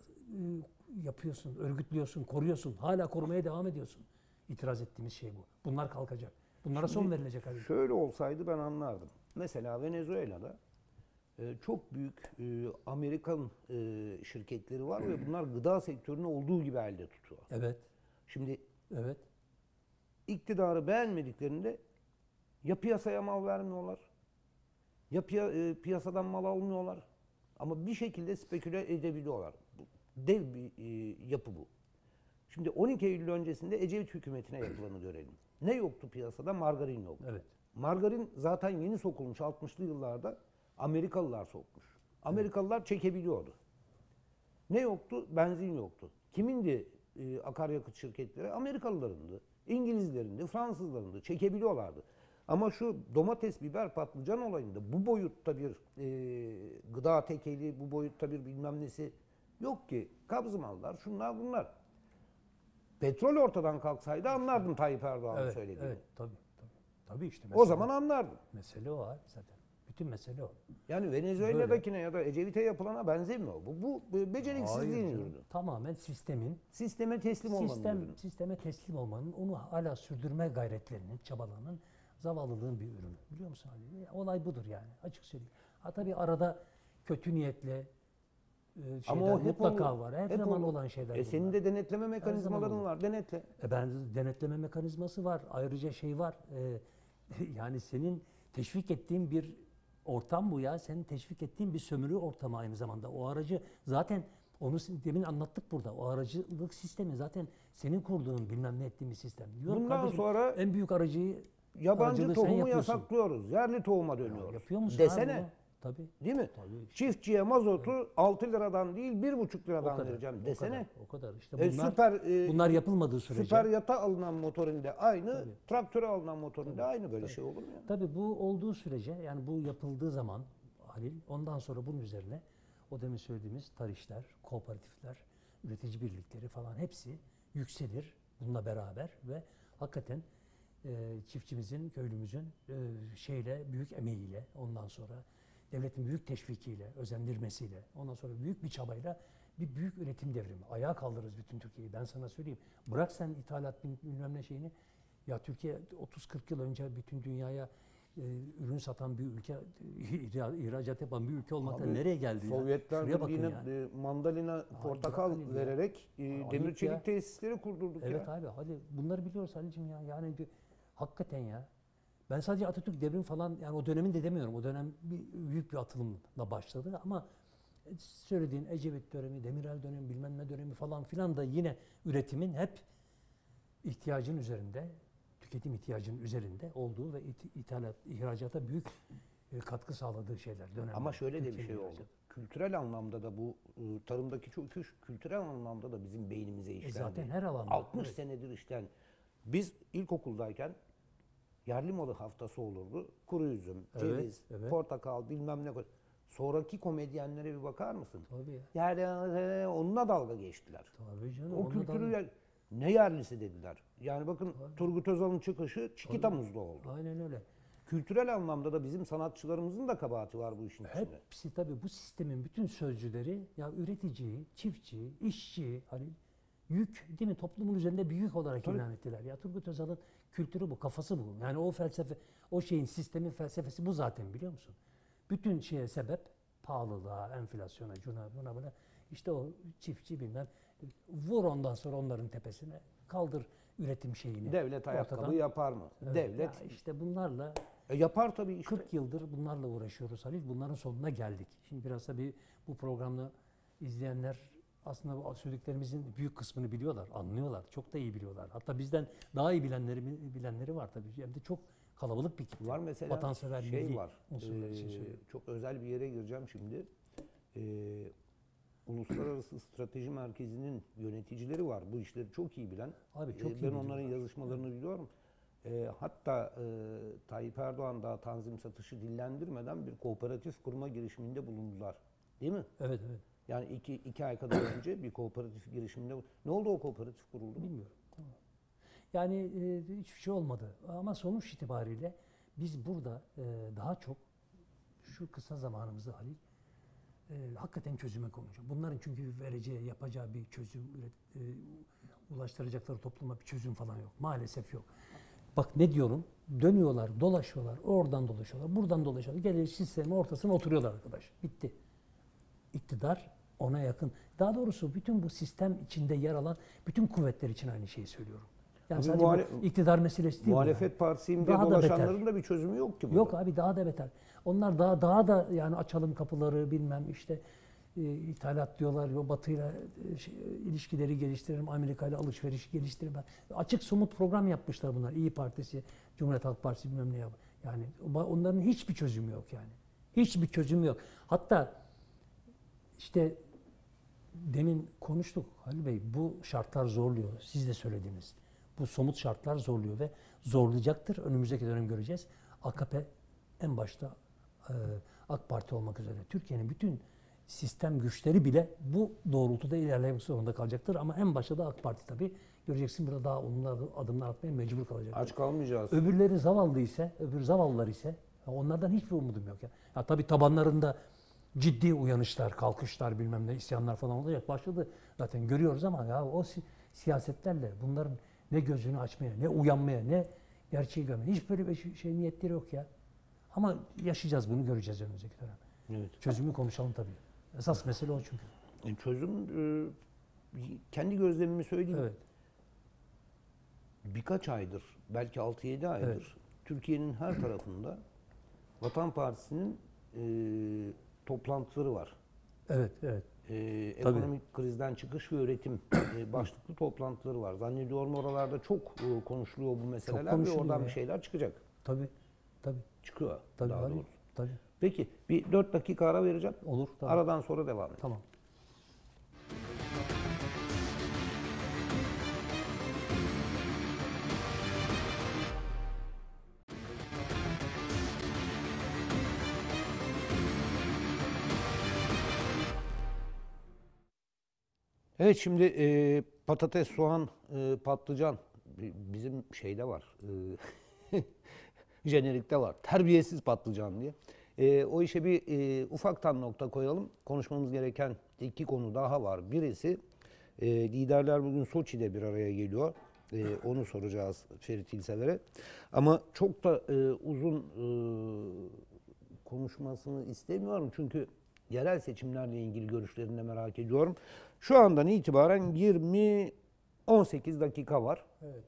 yapıyorsun, örgütlüyorsun, koruyorsun. Hala korumaya devam ediyorsun. İtiraz ettiğimiz şey bu. Bunlar kalkacak. Bunlara son verilecek abi. Şöyle olsaydı ben anlardım. Mesela Venezuela'da çok büyük e, Amerikan e, şirketleri var ve bunlar gıda sektörünü olduğu gibi elde tutuyor. Evet, Şimdi evet. iktidarı beğenmediklerinde ya piyasaya mal vermiyorlar ya piya- e, piyasadan mal almıyorlar ama bir şekilde speküle edebiliyorlar. Dev bir yapı bu. Şimdi 12 Eylül öncesinde Ecevit hükümetine yapılanı görelim. Ne yoktu piyasada? Margarin yoktu. Evet. Margarin zaten yeni sokulmuş 60'lı yıllarda Amerikalılar sokmuş. Amerikalılar çekebiliyordu. Ne yoktu? Benzin yoktu. Kimindi e, akaryakıt şirketleri? Amerikalılarındı, İngilizlerindi, Fransızlarındı. Çekebiliyorlardı. Ama şu domates, biber, patlıcan olayında bu boyutta bir e, gıda tekeli, bu boyutta bir bilmem nesi yok ki. Kabz mallar, şunlar bunlar. Petrol ortadan kalksaydı anlardım Tayyip Erdoğan'ın Evet, söylediğini. evet, tabii, tabii. Tabii işte. O zaman anlardım. mesele o abi zaten. Bütün mesele o. Yani Venezuela'dakine ya da Ecevit'e yapılana benzemiyor. Bu, bu, bu beceriksizliğin ürünü. Tamamen sistemin Sisteme teslim olmanın sistem ürünü. sisteme teslim olmanın, onu hala sürdürme gayretlerinin, çabalarının zavallılığın bir ürünü. Biliyor musun Ali? Olay budur yani. Açık söyleyeyim. Ha tabii arada kötü niyetle e, şeyler Ama o hep mutlaka olur. var. Her Hep zaman olur. olan şeyler. E senin de denetleme mekanizmaların var. Denetle. E ben denetleme mekanizması var. Ayrıca şey var. e, yani senin teşvik ettiğin bir ortam bu ya. Senin teşvik ettiğin bir sömürü ortamı aynı zamanda. O aracı zaten onu demin anlattık burada. O aracılık sistemi zaten senin kurduğun bilmem ne ettiğin bir sistem. Diyorum Bundan kardeşim, sonra en büyük aracıyı Yabancı tohumu yasaklıyoruz. Yerli tohuma dönüyoruz. yapıyor musun Desene. Tabii. Değil mi? Tabii. Çiftçiye mazotu 6 liradan değil 1,5 O liradan kadar. vereceğim o desene. kadar, O kadar. İşte E, bunlar, süper e, bunlar yapılmadığı sürece. süper yata alınan motorinde aynı, traktöre alınan motorinde aynı böyle şey olur mu ya? Tabii bu olduğu sürece yani bu yapıldığı zaman Halil ondan sonra bunun üzerine o demin söylediğimiz tarişler, kooperatifler, üretici birlikleri falan hepsi yükselir bununla beraber ve hakikaten e, çiftçimizin, köylümüzün e, şeyle büyük emeğiyle ondan sonra devletin büyük teşvikiyle, özendirmesiyle ondan sonra büyük bir çabayla bir büyük üretim devrimi. Ayağa kaldırırız bütün Türkiye'yi. Ben sana söyleyeyim. Bırak sen ithalat bil- bilmem ne şeyini. Ya Türkiye 30-40 yıl önce bütün dünyaya e, ürün satan bir ülke, ihra- ihracat yapan bir ülke olmaktan Abi, nereye geldi ya? Sovyetler bakın Birliği'ne ya. e, mandalina, portakal ya. vererek e, demir çelik ya. tesisleri kurdurduk Evet ya. abi hadi bunları biliyoruz Halicim ya. Yani hakikaten ya. Ben sadece Atatürk devrim falan yani o dönemin de demiyorum. O dönem bir, büyük bir atılımla başladı ama söylediğin Ecevit dönemi, Demirel dönemi, bilmem ne dönemi falan filan da yine üretimin hep ihtiyacın üzerinde, tüketim ihtiyacının üzerinde olduğu ve it- ithalat, ihracata büyük e, katkı sağladığı şeyler dönemler. Ama şöyle de bir şey oldu. Kültürel anlamda da bu e, tarımdaki çöküş kültürel anlamda da bizim beynimize işlendi. E zaten her alanda. 60 evet. senedir işten. Biz ilkokuldayken yerli malı haftası olurdu. Kuru üzüm, Evet, ceviz, evet. portakal bilmem ne. Sonraki komedyenlere bir bakar mısın? Tabii ya. Yani e, onunla dalga geçtiler. Tabii canım. O kültürü dalga- ne yerlisi dediler. Yani bakın Turgut Özal'ın çıkışı Çikita Muz'da oldu. Aynen öyle. Kültürel anlamda da bizim sanatçılarımızın da kabahati var bu işin içinde. Hepsi tabii bu sistemin bütün sözcüleri ya üretici, çiftçi, işçi hani yük değil mi toplumun üzerinde bir yük olarak Tabii. ilan ettiler. Ya Turgut Özal'ın kültürü bu, kafası bu. Yani o felsefe, o şeyin sistemin felsefesi bu zaten biliyor musun? Bütün şeye sebep pahalılığa, enflasyona, cuna, buna buna. İşte o çiftçi bilmem vur ondan sonra onların tepesine kaldır üretim şeyini. Devlet ayakkabı ortadan. yapar mı? Evet, Devlet ya işte bunlarla E yapar tabii işte. 40 yıldır bunlarla uğraşıyoruz Halil. Bunların sonuna geldik. Şimdi biraz da bir bu programı izleyenler aslında bu söylediklerimizin büyük kısmını biliyorlar, anlıyorlar. Çok da iyi biliyorlar. Hatta bizden daha iyi bilenleri bilenleri var tabii. Hem de çok kalabalık bir kitle. Var mesela Vatansever şey var. için söylüyorum. çok özel bir yere gireceğim şimdi. Ee, Uluslararası Strateji Merkezi'nin yöneticileri var. Bu işleri çok iyi bilen. Abi çok iyi Ben onların biliyorlar. yazışmalarını biliyorum. Ee, hatta e, Tayyip Erdoğan daha tanzim satışı dillendirmeden bir kooperatif kurma girişiminde bulundular. Değil mi? Evet evet. Yani iki, iki ay kadar önce bir kooperatif girişiminde... Ne oldu o kooperatif kuruldu? Bilmiyorum. Yani e, hiçbir şey olmadı. Ama sonuç itibariyle biz burada e, daha çok şu kısa zamanımızda Halil e, hakikaten çözüme konacak. Bunların çünkü vereceği, yapacağı bir çözüm, e, ulaştıracakları topluma bir çözüm falan yok. Maalesef yok. Bak ne diyorum? Dönüyorlar, dolaşıyorlar, oradan dolaşıyorlar, buradan dolaşıyorlar. Gelir sistemin ortasına oturuyorlar arkadaş. Bitti iktidar ona yakın. Daha doğrusu bütün bu sistem içinde yer alan bütün kuvvetler için aynı şeyi söylüyorum. Yani sadece muhale- bu iktidar meselesi değil. Muhalefet yani. Partisi'yim diye Daha da beter. dolaşanların da bir çözümü yok ki burada. Yok abi daha da beter. Onlar daha daha da yani açalım kapıları bilmem işte e, ithalat diyorlar yo batıyla e, şey, ilişkileri geliştirelim Amerika ile alışveriş geliştirelim. Açık somut program yapmışlar bunlar. İyi Partisi, Cumhuriyet Halk Partisi bilmem ne yap. Yani onların hiçbir çözümü yok yani. Hiçbir çözümü yok. Hatta işte demin konuştuk Halil Bey bu şartlar zorluyor. Siz de söylediniz. Bu somut şartlar zorluyor ve zorlayacaktır. Önümüzdeki dönem göreceğiz. AKP en başta e, AK Parti olmak üzere Türkiye'nin bütün sistem güçleri bile bu doğrultuda ilerlemek zorunda kalacaktır. Ama en başta da AK Parti tabii. Göreceksin burada daha onlar adımlar atmaya mecbur kalacak. Aç kalmayacağız. Öbürleri zavallı ise, öbür zavallılar ise onlardan hiçbir umudum yok ya. Ya tabii tabanlarında ciddi uyanışlar, kalkışlar bilmem ne isyanlar falan olacak. Başladı zaten görüyoruz ama ya o si- siyasetlerle bunların ne gözünü açmaya, ne uyanmaya, ne gerçeği görmeye hiç böyle bir şey, şey niyetleri yok ya. Ama yaşayacağız bunu göreceğiz önümüzdeki dönem. Evet. Çözümü konuşalım tabii. Esas mesele o çünkü. E, Çözüm e, kendi gözlemimi söyleyeyim. Evet. Birkaç aydır, belki 6-7 aydır Evet. Türkiye'nin her tarafında Vatan Partisi'nin e, toplantıları var. Evet, evet. E, Tabii. ekonomik krizden çıkış ve üretim e, başlıklı toplantıları var. Zannediyorum oralarda çok e, konuşuluyor bu meseleler ve konuşuluyor oradan ya. bir şeyler çıkacak. Tabii. Tabii. Çıkıyor Tabii. daha Halil, doğrusu. Tabii. Peki bir 4 dakika ara vereceğim. Olur. Tamam. Aradan sonra devam edelim. Tamam. Evet şimdi e, patates, soğan, e, patlıcan bi- bizim şeyde var. E, jenerikte var. Terbiyesiz patlıcan diye. E, o işe bir e, ufaktan nokta koyalım. Konuşmamız gereken iki konu daha var. Birisi e, liderler bugün Soçi'de bir araya geliyor. E, onu soracağız Ferit İlsever'e. Ama çok da e, uzun e, konuşmasını istemiyorum çünkü yerel seçimlerle ilgili görüşlerini de merak ediyorum. Şu andan itibaren 20 18 dakika var. Evet.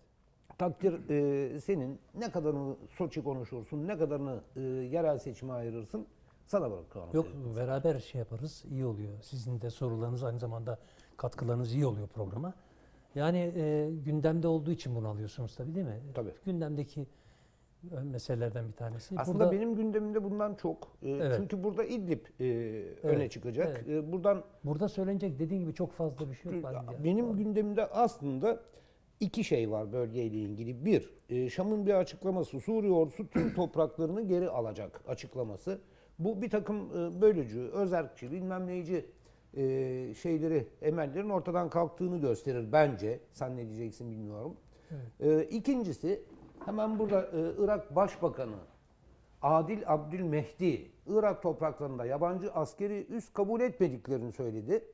Takdir e, senin ne kadarını Soçi konuşursun, ne kadarını e, yerel seçime ayırırsın sana bırakıyorum. Yok beraber şey yaparız. iyi oluyor. Sizin de sorularınız aynı zamanda katkılarınız iyi oluyor programa. Yani e, gündemde olduğu için bunu alıyorsunuz tabii değil mi? Tabii. Gündemdeki meselelerden bir tanesi. Aslında Burada- benim gündemimde bundan çok. E, Evet. Çünkü burada İdlib e, öne çıkacak. E, buradan Burada söylenecek dediğin gibi çok fazla bir şey yok. bence. Benim gündemimde aslında iki şey var bölgeyle ilgili. Bir, e, Şam'ın bir açıklaması, Suriye ordusu tüm topraklarını geri alacak açıklaması. Bu bir takım e, bölücü, özerkçi, bilmem neyici e, şeyleri, emellerin ortadan kalktığını gösterir bence. Sen ne diyeceksin bilmiyorum. E, İkincisi, hemen burada e, Irak Başbakanı Adil Abdülmehdi Irak topraklarında yabancı askeri üs kabul etmediklerini söyledi.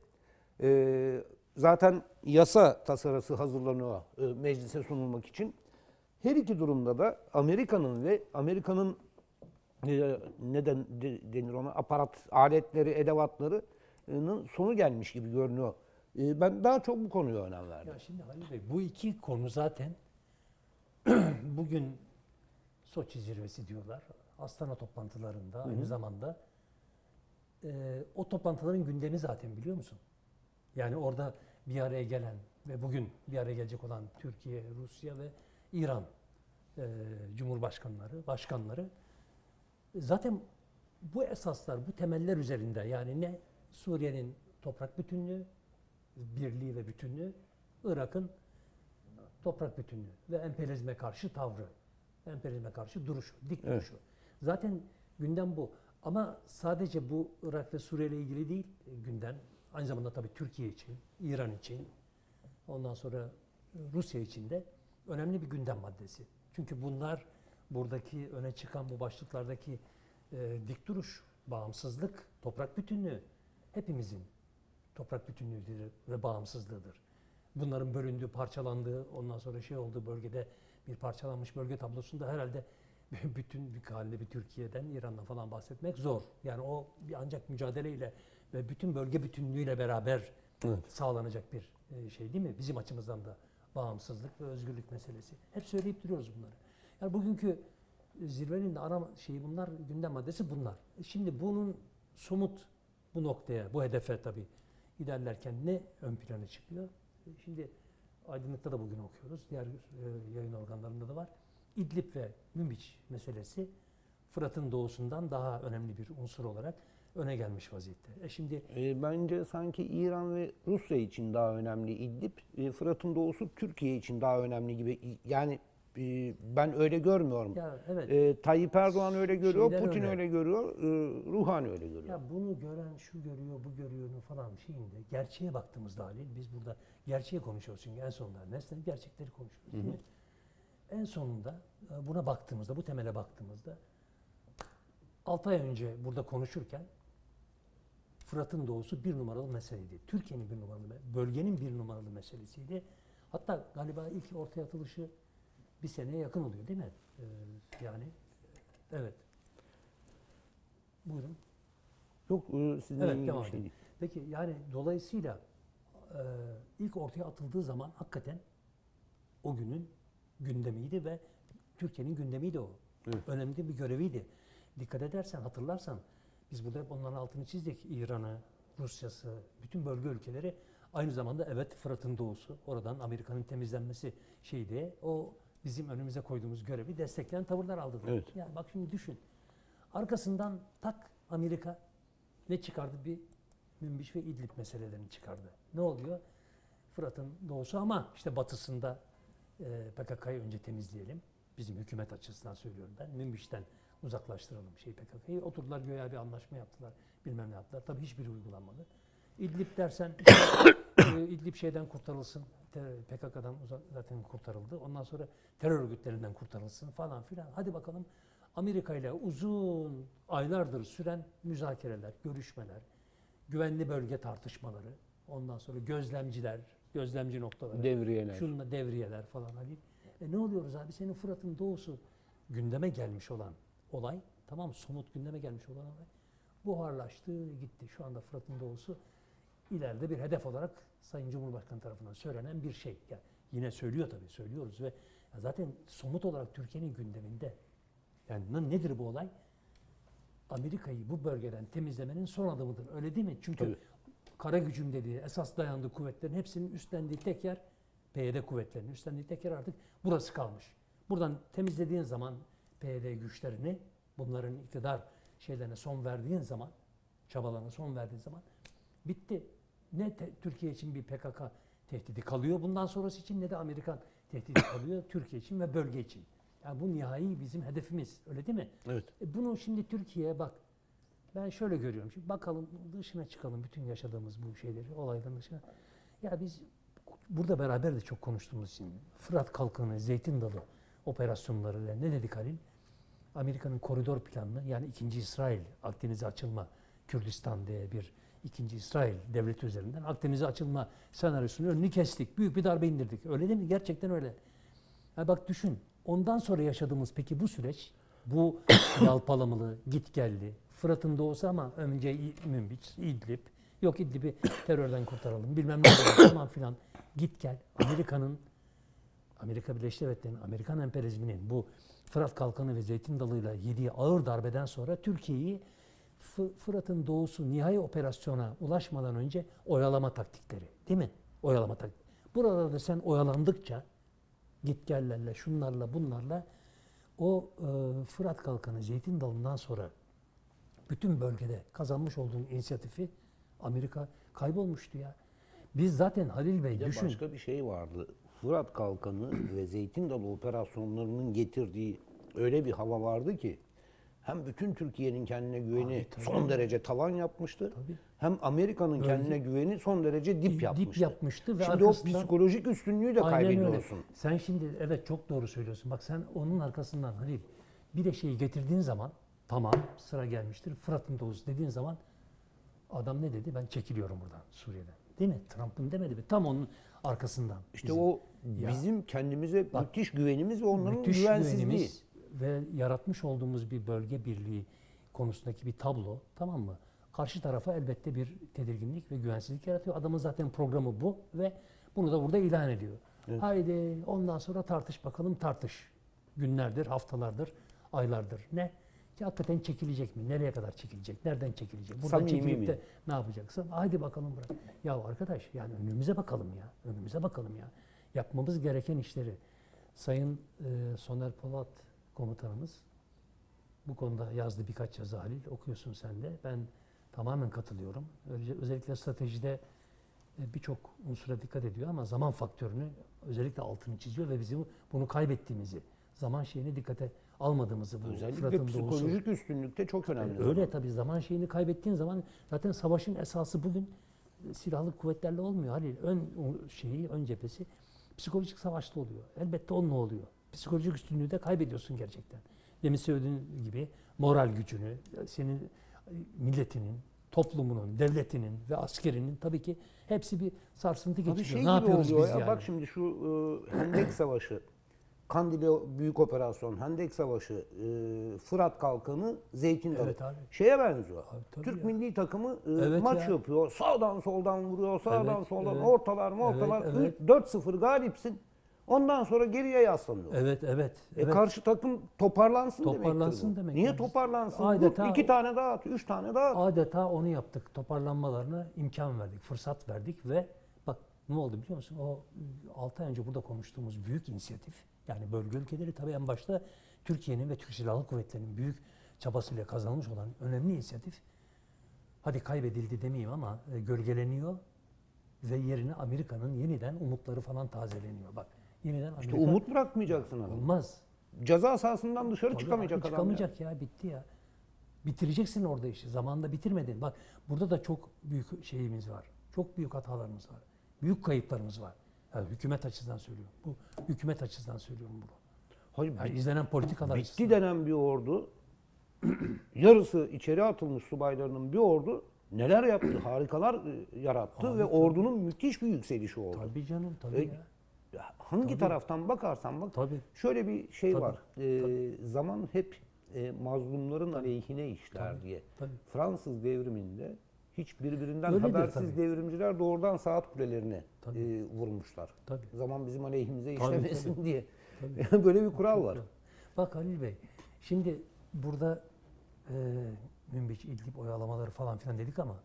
Ee, zaten yasa tasarısı hazırlanıyor e, meclise sunulmak için. Her iki durumda da Amerika'nın ve Amerika'nın e, neden de- denir ona aparat aletleri, edevatlarının sonu gelmiş gibi görünüyor. E, ben daha çok bu konuya önem verdim. Ya şimdi Halil Bey bu iki konu zaten bugün Soçi zirvesi diyorlar. Astana toplantılarında aynı zamanda e, o toplantıların gündemi zaten biliyor musun? Yani orada bir araya gelen ve bugün bir araya gelecek olan Türkiye, Rusya ve İran e, cumhurbaşkanları, başkanları zaten bu esaslar, bu temeller üzerinde yani ne Suriye'nin toprak bütünlüğü, birliği ve bütünlüğü, Irak'ın toprak bütünlüğü ve emperyalizme karşı tavrı, emperyalizme karşı duruşu, dik duruşu. Zaten gündem bu. Ama sadece bu Irak ve Suriye ile ilgili değil e, gündem. Aynı zamanda tabii Türkiye için, İran için, ondan sonra e, Rusya için de önemli bir gündem maddesi. Çünkü bunlar buradaki öne çıkan bu başlıklardaki e, dik duruş, bağımsızlık, toprak bütünlüğü hepimizin toprak bütünlüğüdür ve bağımsızlığıdır. Bunların bölündüğü, parçalandığı, ondan sonra şey olduğu bölgede bir parçalanmış bölge tablosunda herhalde bütün bir halde bir Türkiye'den, İran'dan falan bahsetmek zor. Yani o bir ancak mücadeleyle ve bütün bölge bütünlüğüyle beraber sağlanacak bir e, şey değil mi? Bizim açımızdan da bağımsızlık ve özgürlük meselesi. Hep söyleyip duruyoruz bunları. Yani bugünkü zirvenin de ana şeyi bunlar, gündem maddesi bunlar. E Şimdi bunun somut bu noktaya, bu hedefe tabii ilerlerken ne ön plana çıkıyor? Şimdi Aydınlık'ta da bugün okuyoruz. Diğer e, yayın organlarında da var. İdlib ve Münbiç meselesi Fırat'ın doğusundan daha önemli bir unsur olarak öne gelmiş vaziyette. E şimdi E, bence sanki İran ve Rusya için daha önemli İdlib. E, Fırat'ın doğusu Türkiye için daha önemli gibi. Yani ben öyle görmüyorum. ya evet. E, Tayyip Erdoğan öyle görüyor, Şeyler Putin öyle. öyle, görüyor, e, Ruhani öyle görüyor. Ya bunu gören şu görüyor, bu görüyor falan şeyinde gerçeğe baktığımızda Halil biz burada gerçeği konuşuyoruz çünkü en sonunda nesne gerçekleri konuşuyoruz değil mi? En sonunda e, buna baktığımızda, bu temele baktığımızda 6 ay önce burada konuşurken Fırat'ın doğusu bir numaralı meseleydi. Türkiye'nin bir numaralı, bölgenin bir numaralı meselesiydi. Hatta galiba ilk ortaya atılışı bir seneye yakın oluyor değil mi? Ee, yani evet. Buyurun. Yok e, sizinle Evet devam şey. Peki yani dolayısıyla e, ilk ortaya atıldığı zaman hakikaten o günün gündemiydi ve Türkiye'nin gündemiydi o. Önemli bir göreviydi. Dikkat edersen, hatırlarsan biz burada hep onların altını çizdik. İran'ı, Rusya'sı, bütün bölge ülkeleri aynı zamanda evet Fırat'ın doğusu, oradan Amerika'nın temizlenmesi şeydi. O bizim önümüze koyduğumuz görevi destekleyen tavırlar aldı. Evet. Yani bak şimdi düşün. Arkasından tak Amerika ne çıkardı? Bir Münbiş ve İdlib meselelerini çıkardı. Ne oluyor? Fırat'ın doğusu ama işte batısında e, PKK'yı önce temizleyelim. Bizim hükümet açısından söylüyorum ben. Münbiş'ten uzaklaştıralım şey PKK'yı. Oturdular göğe bir anlaşma yaptılar. Bilmem ne yaptılar. Tabii hiçbiri uygulanmadı. İdlib dersen e, İdlib şeyden kurtarılsın. PKK'dan zaten kurtarıldı. Ondan sonra terör örgütlerinden kurtarılsın falan filan. Hadi bakalım Amerika ile uzun aylardır süren müzakereler, görüşmeler, güvenli bölge tartışmaları, ondan sonra gözlemciler, gözlemci noktaları, Devriyeler. şununla devriyeler falan Halil. E ne oluyoruz abi? Senin Fırat'ın doğusu gündeme gelmiş olan olay, tamam? Somut gündeme gelmiş olan olay buharlaştı, gitti. Şu anda Fırat'ın doğusu ileride bir hedef olarak Sayın Cumhurbaşkanı tarafından söylenen bir şey. Yani yine söylüyor tabii, söylüyoruz ve zaten somut olarak Türkiye'nin gündeminde. Yani ne- nedir bu olay? Amerika'yı bu bölgeden temizlemenin son adımıdır. Öyle değil mi? Çünkü Tabii. kara gücün dediği, esas dayandığı kuvvetlerin hepsinin üstlendiği tek yer, PYD kuvvetlerinin üstlendiği tek yer artık burası kalmış. Buradan temizlediğin zaman PYD güçlerini, bunların iktidar şeylerine son verdiğin zaman, çabalarına son verdiğin zaman bitti. Ne te- Türkiye için bir PKK tehdidi kalıyor bundan sonrası için ne de Amerikan tehdidi kalıyor Türkiye için ve bölge için. Yani bu nihai bizim hedefimiz. Öyle değil mi? Evet. E bunu şimdi Türkiye'ye bak. Ben şöyle görüyorum. Şimdi bakalım dışına çıkalım bütün yaşadığımız bu şeyleri, olayların dışına. Ya biz burada beraber de çok konuştuğumuz için Fırat Kalkanı, Zeytin Dalı operasyonlarıyla ne dedik Halil? Amerika'nın koridor planını yani ikinci İsrail Akdeniz'e açılma Kürdistan diye bir ikinci İsrail devleti üzerinden Akdeniz'e açılma senaryosunun önünü kestik. Büyük bir darbe indirdik. Öyle değil mi? Gerçekten öyle. Ha bak düşün. Ondan sonra yaşadığımız peki bu süreç, bu yalpalamalı, git geldi. Fırat'ın doğusu ama önce Münbiç, İdlib. Yok İdlib'i terörden kurtaralım. Bilmem ne falan filan. Git gel. Amerika'nın Amerika Birleşik Devletleri'nin, Amerikan emperyalizminin bu Fırat Kalkanı ve Zeytin Dalı'yla yediği ağır darbeden sonra Türkiye'yi Fırat'ın doğusu nihai operasyona ulaşmadan önce oyalama taktikleri değil mi? Oyalama taktikleri. Burada da sen oyalandıkça git gellerle, şunlarla, bunlarla o e, Fırat Kalkanı, Zeytin Dalı'ndan sonra bütün bölgede kazanmış olduğun inisiyatifi Amerika kaybolmuştu ya. Biz zaten Halil Bey Bir düşün. başka bir şey vardı. Fırat Kalkanı ve Zeytin Dalı operasyonlarının getirdiği öyle bir hava vardı ki hem bütün Türkiye'nin kendine güveni Abi, tabii. son derece tavan yapmıştı. Tabii. Hem Amerika'nın kendine güveni son derece dip yapmıştı. Dip yapmıştı ve Şimdi o psikolojik üstünlüğü de öyle. kaybediyorsun. Sen şimdi evet çok doğru söylüyorsun. Bak sen onun arkasından Halil bir de şeyi getirdiğin zaman tamam sıra gelmiştir. Fırat'ın doğusu dediğin zaman adam ne dedi? Ben çekiliyorum buradan Suriye'den. Değil mi? Trump'ın demedi mi? Tam onun arkasından. İşte bizim o Ya. bizim kendimize Bak, müthiş güvenimiz ve onların müthiş güvensizliği. güvenimiz ve yaratmış olduğumuz bir bölge birliği konusundaki bir tablo tamam mı? Karşı tarafa elbette bir tedirginlik ve güvensizlik yaratıyor. Adamın zaten programı bu ve bunu da burada ilan ediyor. Haydi ondan sonra tartış bakalım tartış. Günlerdir, haftalardır, aylardır. Ne? Ki hakikaten çekilecek mi? Nereye kadar çekilecek? Nereden çekilecek? Buradan Samimi çekilip mi? de ne yapacaksın? Haydi bakalım bırak. Ya arkadaş yani önümüze bakalım ya. Önümüze bakalım ya. Yapmamız gereken işleri. Sayın e, Soner Polat komutanımız bu konuda yazdı birkaç yazı Halil. Okuyorsun sen de. Ben tamamen katılıyorum. Özellikle, özellikle stratejide e, birçok unsura dikkat ediyor ama zaman faktörünü özellikle altını çiziyor ve bizim bunu kaybettiğimizi, zaman şeyini dikkate almadığımızı bu Özellikle psikolojik üstünlükte çok önemli. Yani öyle tabii zaman şeyini kaybettiğin zaman zaten savaşın esası bugün e, silahlı kuvvetlerle olmuyor. Halil ön şeyi, ön cephesi psikolojik savaşta oluyor. Elbette onunla oluyor. Psikolojik üstünlüğü de kaybediyorsun gerçekten. Demin söylediğin gibi moral gücünü, senin e, milletinin, toplumunun, devletinin ve askerinin tabii ki hepsi bir sarsıntı geçiriyor. şey ne yapıyoruz biz ya, yani? Bak şimdi şu e, Hendek Savaşı, Kandil'e büyük operasyon, Hendek Savaşı, e, Fırat Kalkanı, Zeytin Dalı. Evet abi. Şeye benziyor. Abi Türk ya. milli takımı e, Evet maç ya. yapıyor. Sağdan soldan vuruyor, sağdan Evet, soldan evet. ortalar ortalar. Evet, evet. 4-0 galipsin. Ondan sonra geriye yaslanıyor. Evet, evet. E evet. karşı takım toparlansın, Toparlansın demek Niye toparlansın? Adeta- Vur, iki tane daha at, üç tane daha at. Adeta onu yaptık. Toparlanmalarına imkan verdik, fırsat verdik ve bak ne oldu biliyor musun? O 6 ay önce burada konuştuğumuz büyük inisiyatif yani bölge ülkeleri tabii en başta Türkiye'nin ve Türk Silahlı Kuvvetleri'nin büyük çabasıyla kazanılmış olan önemli inisiyatif hadi kaybedildi demeyeyim ama e, gölgeleniyor ve yerine Amerika'nın yeniden umutları falan tazeleniyor. Bak yeniden İşte Amerika umut bırakmayacaksın adam. olmaz. Ceza sahasından dışarı Tabii çıkamayacak abi, adam. ya. Çıkamayacak ya. bitti ya. Bitireceksin orada işi. Zamanında bitirmedin. Bak burada da çok büyük şeyimiz var. Çok büyük hatalarımız var. Büyük kayıplarımız var. Yani hükümet açısından söylüyorum. Bu hükümet açısından söylüyorum bunu. Hayır, Yani izlenen politikalar bitti açısından. denen bir ordu, yarısı içeri atılmış subaylarının bir ordu neler yaptı, harikalar e, yarattı ve ordunun müthiş bir yükselişi oldu. Tabii canım tabii E, ya. Hangi Tabii. taraftan bakarsan bak Tabii. şöyle bir şey Tabii, var. E, zaman hep e, mazlumların aleyhine işler diye. tabii. Fransız devriminde hiç birbirinden Öyledir habersiz tabii. devrimciler doğrudan saat kulelerine Tabii. e, vurmuşlar. Tabii. Zaman bizim aleyhimize Tabii, işlemesin tabii. diye. Tabii. Böyle bir kural var. Bak Halil Bey, şimdi burada e, Münbiç, İdlib oyalamaları falan filan dedik ama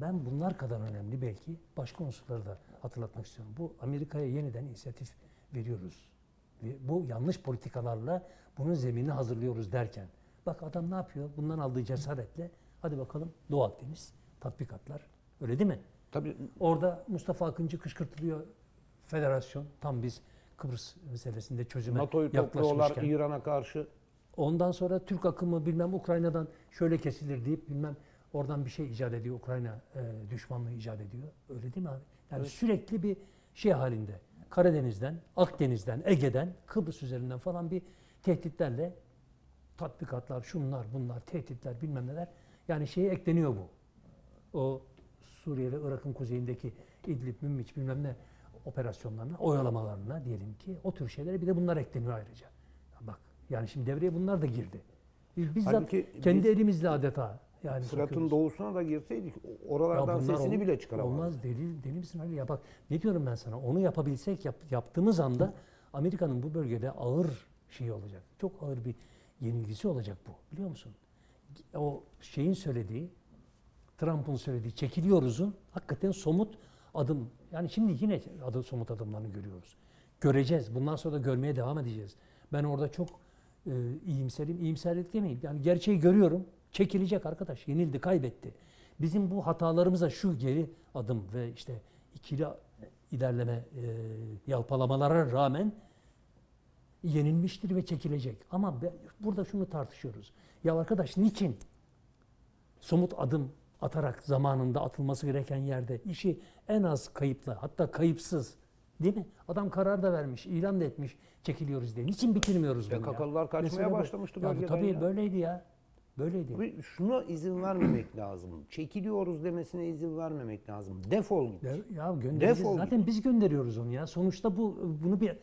ben bunlar kadar önemli belki başka unsurları da hatırlatmak istiyorum. Bu Amerika'ya yeniden inisiyatif veriyoruz. Ve bu yanlış politikalarla bunun zeminini hazırlıyoruz derken. Bak adam ne yapıyor? Bundan aldığı cesaretle hadi bakalım Doğu Akdeniz tatbikatlar. Öyle değil mi? Tabii Orada Mustafa Akıncı kışkırtılıyor. Federasyon tam biz Kıbrıs meselesinde çözüme NATO'yu yaklaşmışken. İran'a karşı. Ondan sonra Türk akımı bilmem Ukrayna'dan şöyle kesilir deyip bilmem oradan bir şey icat ediyor. Ukrayna e, düşmanlığı icat ediyor. Öyle değil mi abi? Yani sürekli bir şey halinde. Karadeniz'den, Akdeniz'den, Ege'den, Kıbrıs üzerinden falan bir tehditlerle tatbikatlar, şunlar, bunlar, tehditler bilmem neler. Yani şeye ekleniyor bu. O Suriye ve Irak'ın kuzeyindeki İdlib, Münbiç bilmem ne operasyonlarına, oyalamalarına diyelim ki o tür şeylere bir de bunlar ekleniyor ayrıca. Bak yani şimdi devreye bunlar da girdi. Biz bizzat Halbuki kendi biz elimizle adeta yani Fırat'ın doğusuna da girseydik oralardan sesini ol- bile çıkaramazdık. Olmaz deli, deli misin Ali? Ya bak ne diyorum ben sana onu yapabilsek yap- yaptığımız anda Amerika'nın bu bölgede ağır şey olacak. Çok ağır bir yenilgisi olacak bu biliyor musun? O şeyin söylediği Trump'ın söylediği çekiliyoruz'un hakikaten somut adım. Yani şimdi yine adı somut adımlarını görüyoruz. Göreceğiz. Bundan sonra da görmeye devam edeceğiz. Ben orada çok e, iyimserim. İyimserlik demeyeyim. Yani gerçeği görüyorum. Çekilecek arkadaş. Yenildi, kaybetti. Bizim bu hatalarımıza şu geri adım ve işte ikili ilerleme e, yalpalamalara rağmen yenilmiştir ve çekilecek. Ama be- burada şunu tartışıyoruz. Ya arkadaş niçin somut adım atarak zamanında atılması gereken yerde işi en az kayıpla hatta kayıpsız değil mi? Adam karar da vermiş, ilan da etmiş çekiliyoruz diye. Niçin bitirmiyoruz bunu ya? PKK'lılar kaçmaya Mesele bu. başlamıştı Ya bölgeden Tabii ya. böyleydi ya. Böyleydi. Ve şuna izin vermemek lazım. Çekiliyoruz demesine izin vermemek lazım. Defol git. Ya, ya göndereceğiz. Defol Zaten biz gönderiyoruz onu ya. Sonuçta bu bunu bir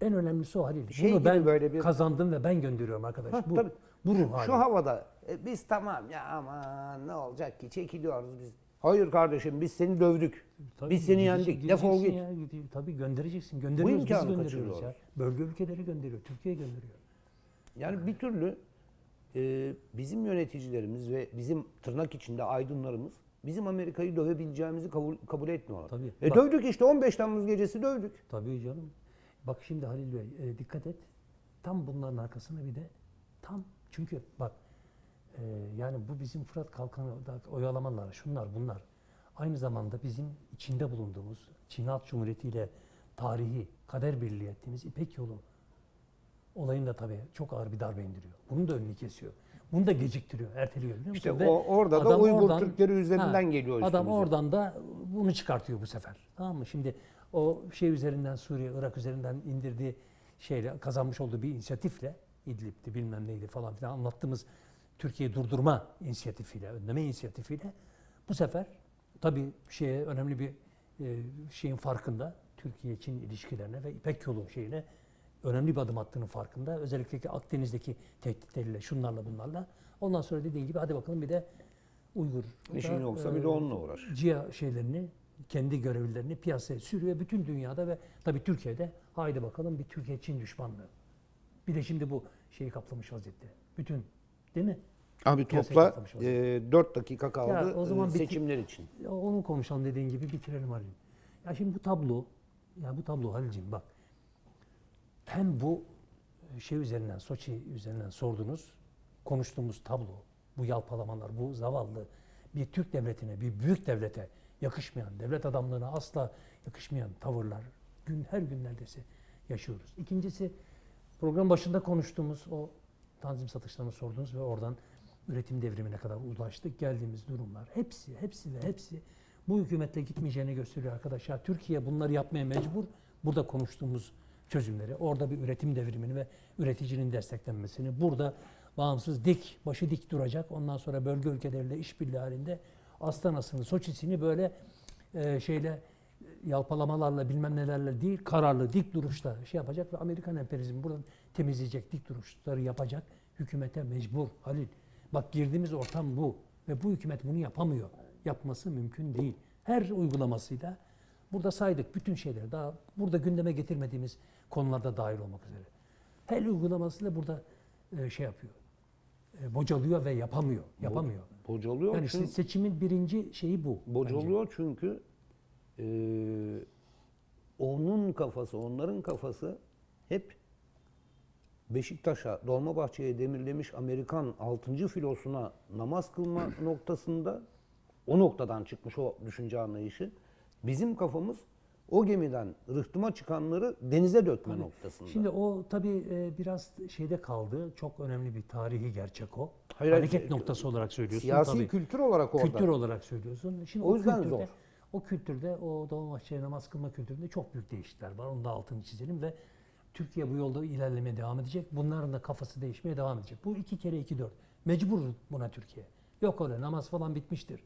en önemlisi o Halil. Şey bunu ben böyle bir- kazandım ve ben gönderiyorum arkadaş. Ha, bu, tabii. bu ruh hali. Şu havada e, biz tamam ya ama ne olacak ki çekiliyoruz biz. Hayır kardeşim biz seni dövdük. Tabii biz seni yendik. Defol git. Ya, tabii göndereceksin. Gönderiyoruz biz gönderiyoruz ya. Bölge ülkeleri gönderiyor. Türkiye gönderiyor. Yani bir türlü e, bizim yöneticilerimiz ve bizim tırnak içinde aydınlarımız bizim Amerika'yı dövebileceğimizi kabul, kabul etmiyorlar. Tabii. E Bak- dövdük işte 15 Temmuz gecesi dövdük. Tabii canım. Bak şimdi Halil Bey e, dikkat et. Tam bunların arkasına bir de tam çünkü bak e, yani bu bizim Fırat Kalkanı oyalamalar şunlar bunlar. Aynı zamanda bizim içinde bulunduğumuz Çin Halk Cumhuriyeti ile tarihi kader birliği ettiğimiz İpek Yolu olayını da tabii çok ağır bir darbe indiriyor. Bunun da önünü kesiyor. Bunu da geciktiriyor, erteliyor biliyor musun? İşte Ve o- orada da Uygur Türkleri üzerinden geliyor Adam üstümüze. oradan da bunu çıkartıyor bu sefer. Tamam mı? Şimdi o şey üzerinden Suriye, Irak üzerinden indirdiği şeyle kazanmış olduğu bir inisiyatifle İdlib'di bilmem neydi falan filan anlattığımız Türkiye'yi durdurma inisiyatifiyle, önleme inisiyatifiyle bu sefer tabii şeye önemli bir e, şeyin farkında Türkiye-Çin ilişkilerine ve İpek Yolu şeyine önemli bir adım attığının farkında. Özellikle ki Akdeniz'deki tehditleriyle, şunlarla bunlarla. Ondan sonra dediği gibi hadi bakalım bir de Uygur. İşin yoksa e, bir de onunla uğraş. CIA şeylerini, kendi görevlilerini piyasaya sürüyor. Bütün dünyada ve tabii Türkiye'de haydi bakalım bir Türkiye-Çin düşmanlığı. Bir de şimdi bu şeyi kaplamış vaziyette. Bütün değil mi? Abi Piyasayı topla e, 4 dakika kaldı Ya o zaman e, seçimler için. Ya Onu konuşalım dediğin gibi bitirelim Halil. Ya şimdi bu tablo, ya bu tablo Halil'ciğim bak. Hem bu şey üzerinden, Soçi üzerinden sordunuz. konuştuğumuz tablo, bu yalpalamalar, bu zavallı bir Türk devletine, bir büyük devlete yakışmayan, devlet adamlığına asla yakışmayan tavırlar gün her gün neredeyse yaşıyoruz. İkincisi program başında konuştuğumuz o tanzim satışlarını sordunuz ve oradan üretim devrimine kadar ulaştık. Geldiğimiz durumlar hepsi, hepsi ve hepsi bu hükümetle gitmeyeceğini gösteriyor arkadaşlar. Türkiye bunları yapmaya mecbur. Burada konuştuğumuz çözümleri, orada bir üretim devrimini ve üreticinin desteklenmesini, burada bağımsız dik, başı dik duracak. Ondan sonra bölge ülkeleriyle işbirliği halinde Astana'sını, Soçi'sini böyle e, şeyle yalpalamalarla bilmem nelerle değil, kararlı dik duruşla şey yapacak ve Amerikan emperyalizmi buradan temizleyecek, dik duruşları yapacak hükümete mecbur Halil. Bak girdiğimiz ortam bu ve bu hükümet bunu yapamıyor. Yapması mümkün değil. Her uygulamasıyla burada saydık bütün şeyleri daha burada gündeme getirmediğimiz konularda dahil olmak üzere. Her uygulamasıyla burada e, şey yapıyor. E, bocalıyor ve yapamıyor. Yapamıyor. Bocalıyor Yani çünkü, se- seçimin birinci şeyi bu. bence. bocalıyor çünkü e, onun kafası, onların kafası hep Beşiktaş'a, Dolmabahçe'ye demirlemiş Amerikan 6. filosuna namaz kılma noktasında o noktadan çıkmış o düşünce anlayışı. Bizim kafamız o gemiden rıhtıma çıkanları denize dökme noktasında. Şimdi o tabii e, biraz şeyde kaldı. Çok önemli bir tarihi gerçek o. Hayır, Hareket hayır, noktası olarak söylüyorsun. Siyasi tabii. kültür olarak orada. Kültür olarak söylüyorsun. Şimdi O yüzden kültürde, zor. O kültürde, o Dolmabahçe namaz kılma kültüründe çok büyük değişiklikler var. Onun da altını çizelim ve Türkiye bu yolda ilerlemeye devam edecek. Bunların da kafası değişmeye devam edecek. Bu iki kere iki dört. Mecbur buna Türkiye. Yok öyle namaz falan bitmiştir.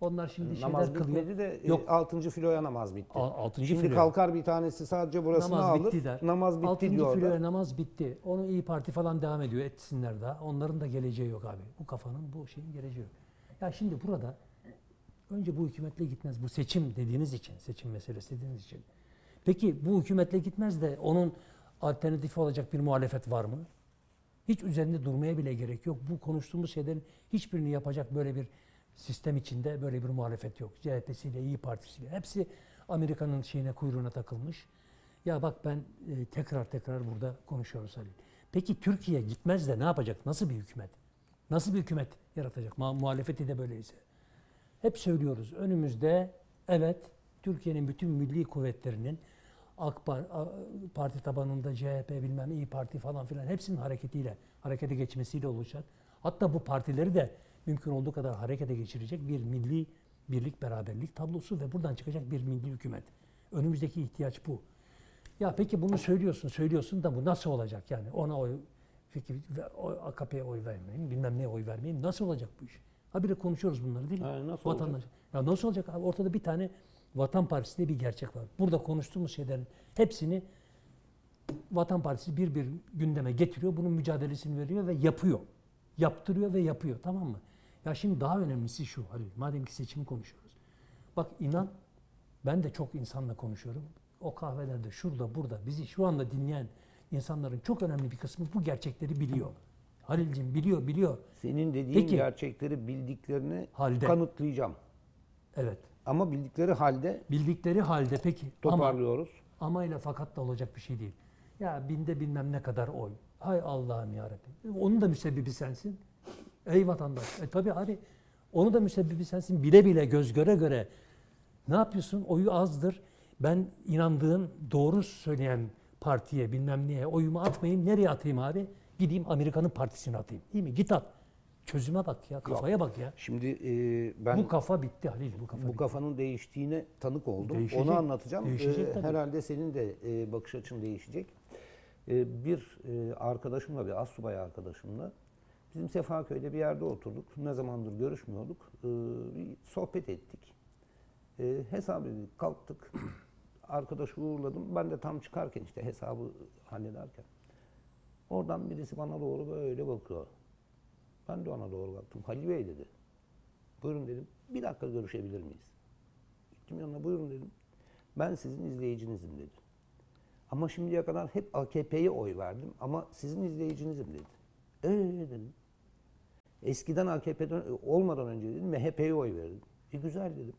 Onlar şimdi Namaz şeyler kılıyor. bitmedi de Yok. 6. filoya namaz bitti. Al- altıncı Şimdi filoya. kalkar bir tanesi sadece burasını namaz alır. bitti der. Namaz bitti Altıncı diyor filoya orada. namaz bitti. Onu iyi Parti falan devam ediyor. Etsinler daha. Onların da geleceği yok abi. Bu kafanın, bu şeyin geleceği yok. Ya şimdi burada önce bu hükümetle gitmez. Bu seçim dediğiniz için, seçim meselesi dediğiniz için. Peki bu hükümetle gitmez de onun alternatifi olacak bir muhalefet var mı? Hiç üzerinde durmaya bile gerek yok. Bu konuştuğumuz şeylerin hiçbirini yapacak böyle bir sistem içinde böyle bir muhalefet yok. CHP'siyle, İyi Partisi'yle hepsi Amerika'nın şeyine kuyruğuna takılmış. Ya bak ben e, tekrar tekrar burada konuşuyoruz Halil. Peki Türkiye gitmez de ne yapacak? Nasıl bir hükümet? Nasıl bir hükümet yaratacak? Ma- muhalefeti de böyleyse. Hep söylüyoruz. Önümüzde evet Türkiye'nin bütün milli kuvvetlerinin AK Parti tabanında CHP bilmem İyi Parti falan filan hepsinin hareketiyle, harekete geçmesiyle olacak. Hatta bu partileri de mümkün olduğu kadar harekete geçirecek bir milli birlik beraberlik tablosu ve buradan çıkacak bir milli hükümet. Önümüzdeki ihtiyaç bu. Ya peki bunu söylüyorsun, söylüyorsun da bu nasıl olacak yani? Ona oy, peki AKP'ye oy vermeyin, bilmem neye oy vermeyin. Nasıl olacak bu iş? Habire konuşuyoruz bunları değil mi? Ha, nasıl Vatandaş. Ya nasıl olacak abi? Ortada bir tane Vatan Partisi diye bir gerçek var. Burada konuştuğumuz şeylerin hepsini Vatan Partisi bir bir gündeme getiriyor. Bunun mücadelesini veriyor ve yapıyor. Yaptırıyor ve yapıyor. Tamam mı? Ya şimdi daha önemlisi şu Halil. Madem ki seçimi konuşuyoruz. Bak inan ben de çok insanla konuşuyorum. O kahvelerde şurada burada bizi şu anda dinleyen insanların çok önemli bir kısmı bu gerçekleri biliyor. Halil'cim biliyor biliyor. Senin dediğin Peki. gerçekleri bildiklerini Halde. kanıtlayacağım. Evet. Ama bildikleri halde Bildikleri halde peki ama toparlıyoruz. ama ile fakat da olacak bir şey değil. Ya binde bilmem ne kadar oy. Hay Allah'ım ya Onun da müsebbibi sensin. Ey vatandaş. E tabii abi onu da müsebbibi sensin. Bile bile göz göre göre ne yapıyorsun? Oyu azdır. Ben inandığım doğru söyleyen partiye bilmem neye oyumu atmayayım. Nereye atayım abi? Gideyim Amerika'nın partisine atayım. Değil mi? Git at. Çözüme bak ya. Kafaya bak ya. Şimdi e, ben Bu kafa bitti Halil. Bu kafa bu bitti. kafanın değiştiğine tanık oldum. Değişecek. Onu anlatacağım. Değişecek tabii. herhalde senin de e, bakış açın değişecek. E, bir e, arkadaşımla, bir assubay arkadaşımla bizim Sefaköy'de bir yerde oturduk. Ne zamandır görüşmüyorduk. E, bir sohbet ettik. E, hesap kalktık. Arkadaşı uğurladım. Ben de tam çıkarken işte hesabı hallederken. Oradan birisi bana doğru böyle bakıyor. Ben de ona doğru baktım. Halil Bey dedi. Buyurun dedim. Bir dakika görüşebilir miyiz? Gittim yanına buyurun dedim. Ben sizin izleyicinizim dedi. Ama şimdiye kadar hep AKP'ye oy verdim ama sizin izleyicinizim dedi. Ee dedim. Eskiden AKP'den olmadan önce dedim MHP'ye oy verdim. E güzel dedim.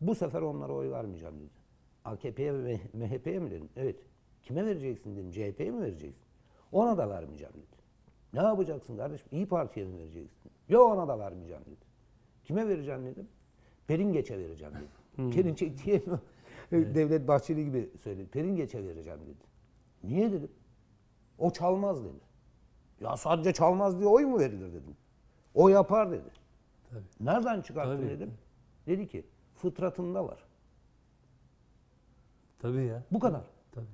Bu sefer onlara oy vermeyeceğim dedi. AKP'ye ve MHP'ye mi dedim? Evet. Kime vereceksin dedim. CHP'ye mi vereceksin? Ona da vermeyeceğim dedi. Ne yapacaksın kardeşim? İyi Parti'ye mi vereceksin? Yok ona da vermeyeceğim dedi. Kime vereceğim dedim. Peringeç'e vereceğim dedi. Perinçek diye mi? Devlet Bahçeli gibi söyledi. Peringeç'e vereceğim dedi. Niye dedim. O çalmaz dedi. Ya sadece çalmaz diye oy mu verilir dedim. O yapar dedi. Tabii. Nereden çıkarttın Tabii. dedim. Dedi ki fıtratında var. Tabii ya. Bu kadar. Tabii.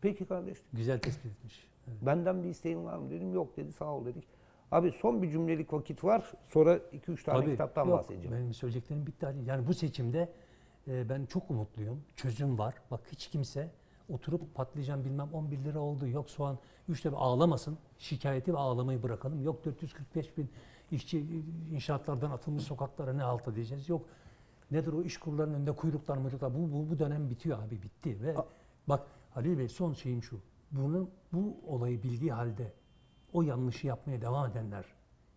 Peki kardeş. Güzel tespit etmiş. Evet. Benden bir isteğin var mı dedim. Yok dedi sağ ol dedik. Abi son bir cümlelik vakit var. Sonra 2-3 tane Tabii. kitaptan Yok, bahsedeceğim. Benim söyleyeceklerim bitti. Yani bu seçimde e, ben çok umutluyum. Çözüm var. Bak hiç kimse oturup patlayacağım bilmem 11 lira oldu. Yok soğan 3 lira ağlamasın. Şikayeti ve ağlamayı bırakalım. Yok 445 bin işçi inşaatlardan atılmış sokaklara ne alta diyeceğiz. Yok nedir o iş kurlarının önünde kuyruklar muyruklar. Bu, bu, bu dönem bitiyor abi bitti. Ve bak Halil Bey son şeyim şu. Bunun bu olayı bildiği halde o yanlışı yapmaya devam edenler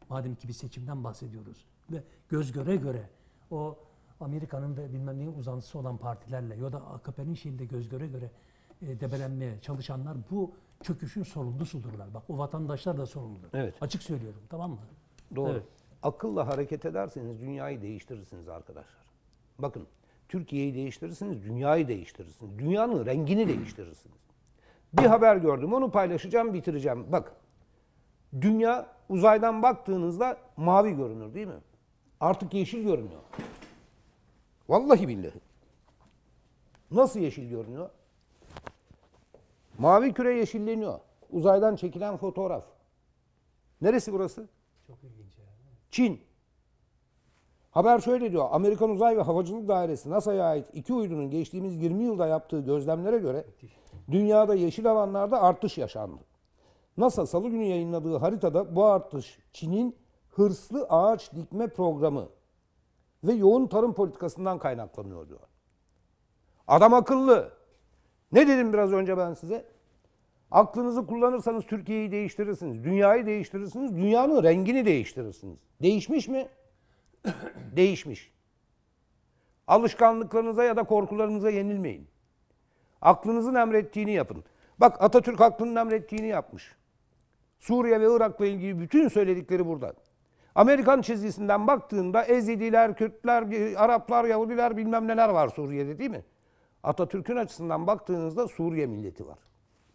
madem ki bir seçimden bahsediyoruz ve göz göre göre o Amerika'nın ve bilmem neyin uzantısı olan partilerle ya da AKP'nin şeyinde göz göre göre debelenmeye çalışanlar bu çöküşün sorumlusudurlar. Bak o vatandaşlar da sorumludur. Evet. Açık söylüyorum tamam mı? Doğru. Evet. Akılla hareket ederseniz dünyayı değiştirirsiniz arkadaşlar. Bakın Türkiye'yi değiştirirsiniz, dünyayı değiştirirsiniz. Dünyanın rengini değiştirirsiniz. Bir haber gördüm, onu paylaşacağım, bitireceğim. Bak, dünya uzaydan baktığınızda mavi görünür değil mi? Artık yeşil görünüyor. Vallahi billahi. Nasıl yeşil görünüyor? Mavi küre yeşilleniyor. Uzaydan çekilen fotoğraf. Neresi burası? Çok ilginç ya. Çin. Haber şöyle diyor. Amerikan Uzay ve Havacılık Dairesi NASA'ya ait iki uydunun geçtiğimiz 20 yılda yaptığı gözlemlere göre dünyada yeşil alanlarda artış yaşandı. NASA salı günü yayınladığı haritada bu artış Çin'in hırslı ağaç dikme programı ve yoğun tarım politikasından kaynaklanıyor diyor. Adam akıllı. Ne dedim biraz önce ben size? Aklınızı kullanırsanız Türkiye'yi değiştirirsiniz, dünyayı değiştirirsiniz, dünyanın rengini değiştirirsiniz. Değişmiş mi? Değişmiş. Alışkanlıklarınıza ya da korkularınıza yenilmeyin. Aklınızın emrettiğini yapın. Bak Atatürk aklının emrettiğini yapmış. Suriye ve Irak'la ilgili bütün söyledikleri burada. Amerikan çizgisinden baktığında Ezidiler, Kürtler, Araplar, Yahudiler bilmem neler var Suriye'de değil mi? Atatürk'ün açısından baktığınızda Suriye milleti var.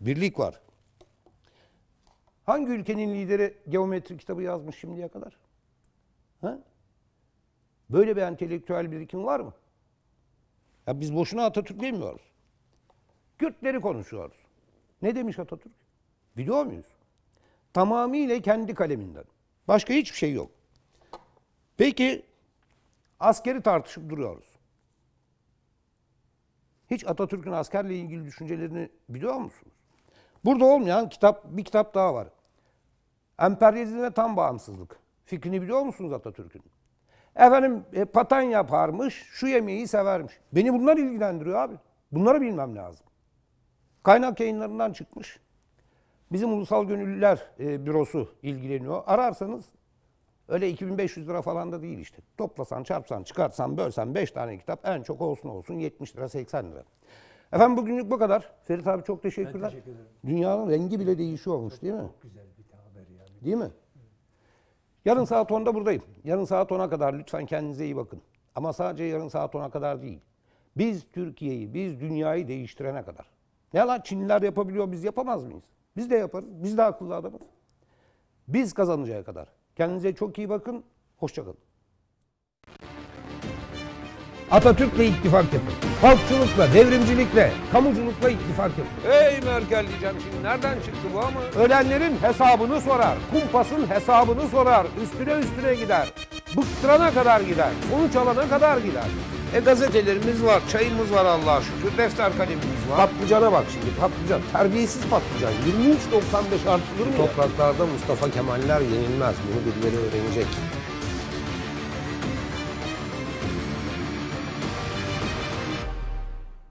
Birlik var. Hangi ülkenin lideri geometri kitabı yazmış şimdiye kadar? Ha? Böyle bir entelektüel birikim var mı? Ya biz boşuna Atatürk demiyoruz. Kürtleri konuşuyoruz. Ne demiş Atatürk? Biliyor muyuz? Tamamıyla kendi kaleminden. Başka hiçbir şey yok. Peki askeri tartışıp duruyoruz. Hiç Atatürk'ün askerle ilgili düşüncelerini biliyor musunuz? Burada olmayan kitap bir kitap daha var. Emperyalizm ve tam bağımsızlık. Fikrini biliyor musunuz Atatürk'ün? Efendim e, paten yaparmış, şu yemeği severmiş. Beni bunlar ilgilendiriyor abi. Bunları bilmem lazım. Kaynak yayınlarından çıkmış. Bizim Ulusal Gönüllüler e, Bürosu ilgileniyor. Ararsanız öyle 2500 lira falan da değil işte. Toplasan, çarpsan, çıkartsan, bölsen 5 tane kitap en çok olsun olsun 70 lira, 80 lira. Efendim bugünlük bu kadar. Ferit abi çok teşekkürler. teşekkür ederim. Dünyanın rengi bile değişiyormuş değil mi? Güzel bir haber yani. Değil mi? Yarın saat 10'da buradayım. Yarın saat 10'a kadar lütfen kendinize iyi bakın. Ama sadece yarın saat 10'a kadar değil. Biz Türkiye'yi, biz dünyayı değiştirene kadar. Ne lan Çinliler yapabiliyor biz yapamaz mıyız? Biz de yaparız. Biz de akıllı adamız. Biz kazanıncaya kadar. Kendinize çok iyi bakın. Hoşçakalın. Atatürk'le ittifak yapın. Halkçılıkla, devrimcilikle, kamuculukla ittifak yapın. Ey Merkel diyeceğim şimdi nereden çıktı bu ama? Ölenlerin hesabını sorar. Kumpasın hesabını sorar. Üstüne üstüne gider. Bıktırana kadar gider. Sonuç alana kadar gider. E gazetelerimiz var, çayımız var Allah'a şükür, defter kalemimiz var. Patlıcana bak şimdi, patlıcan. Terbiyesiz patlıcan. 23.95 artılır mı? Topraklarda Mustafa Kemaller yenilmez. Bunu birileri öğrenecek.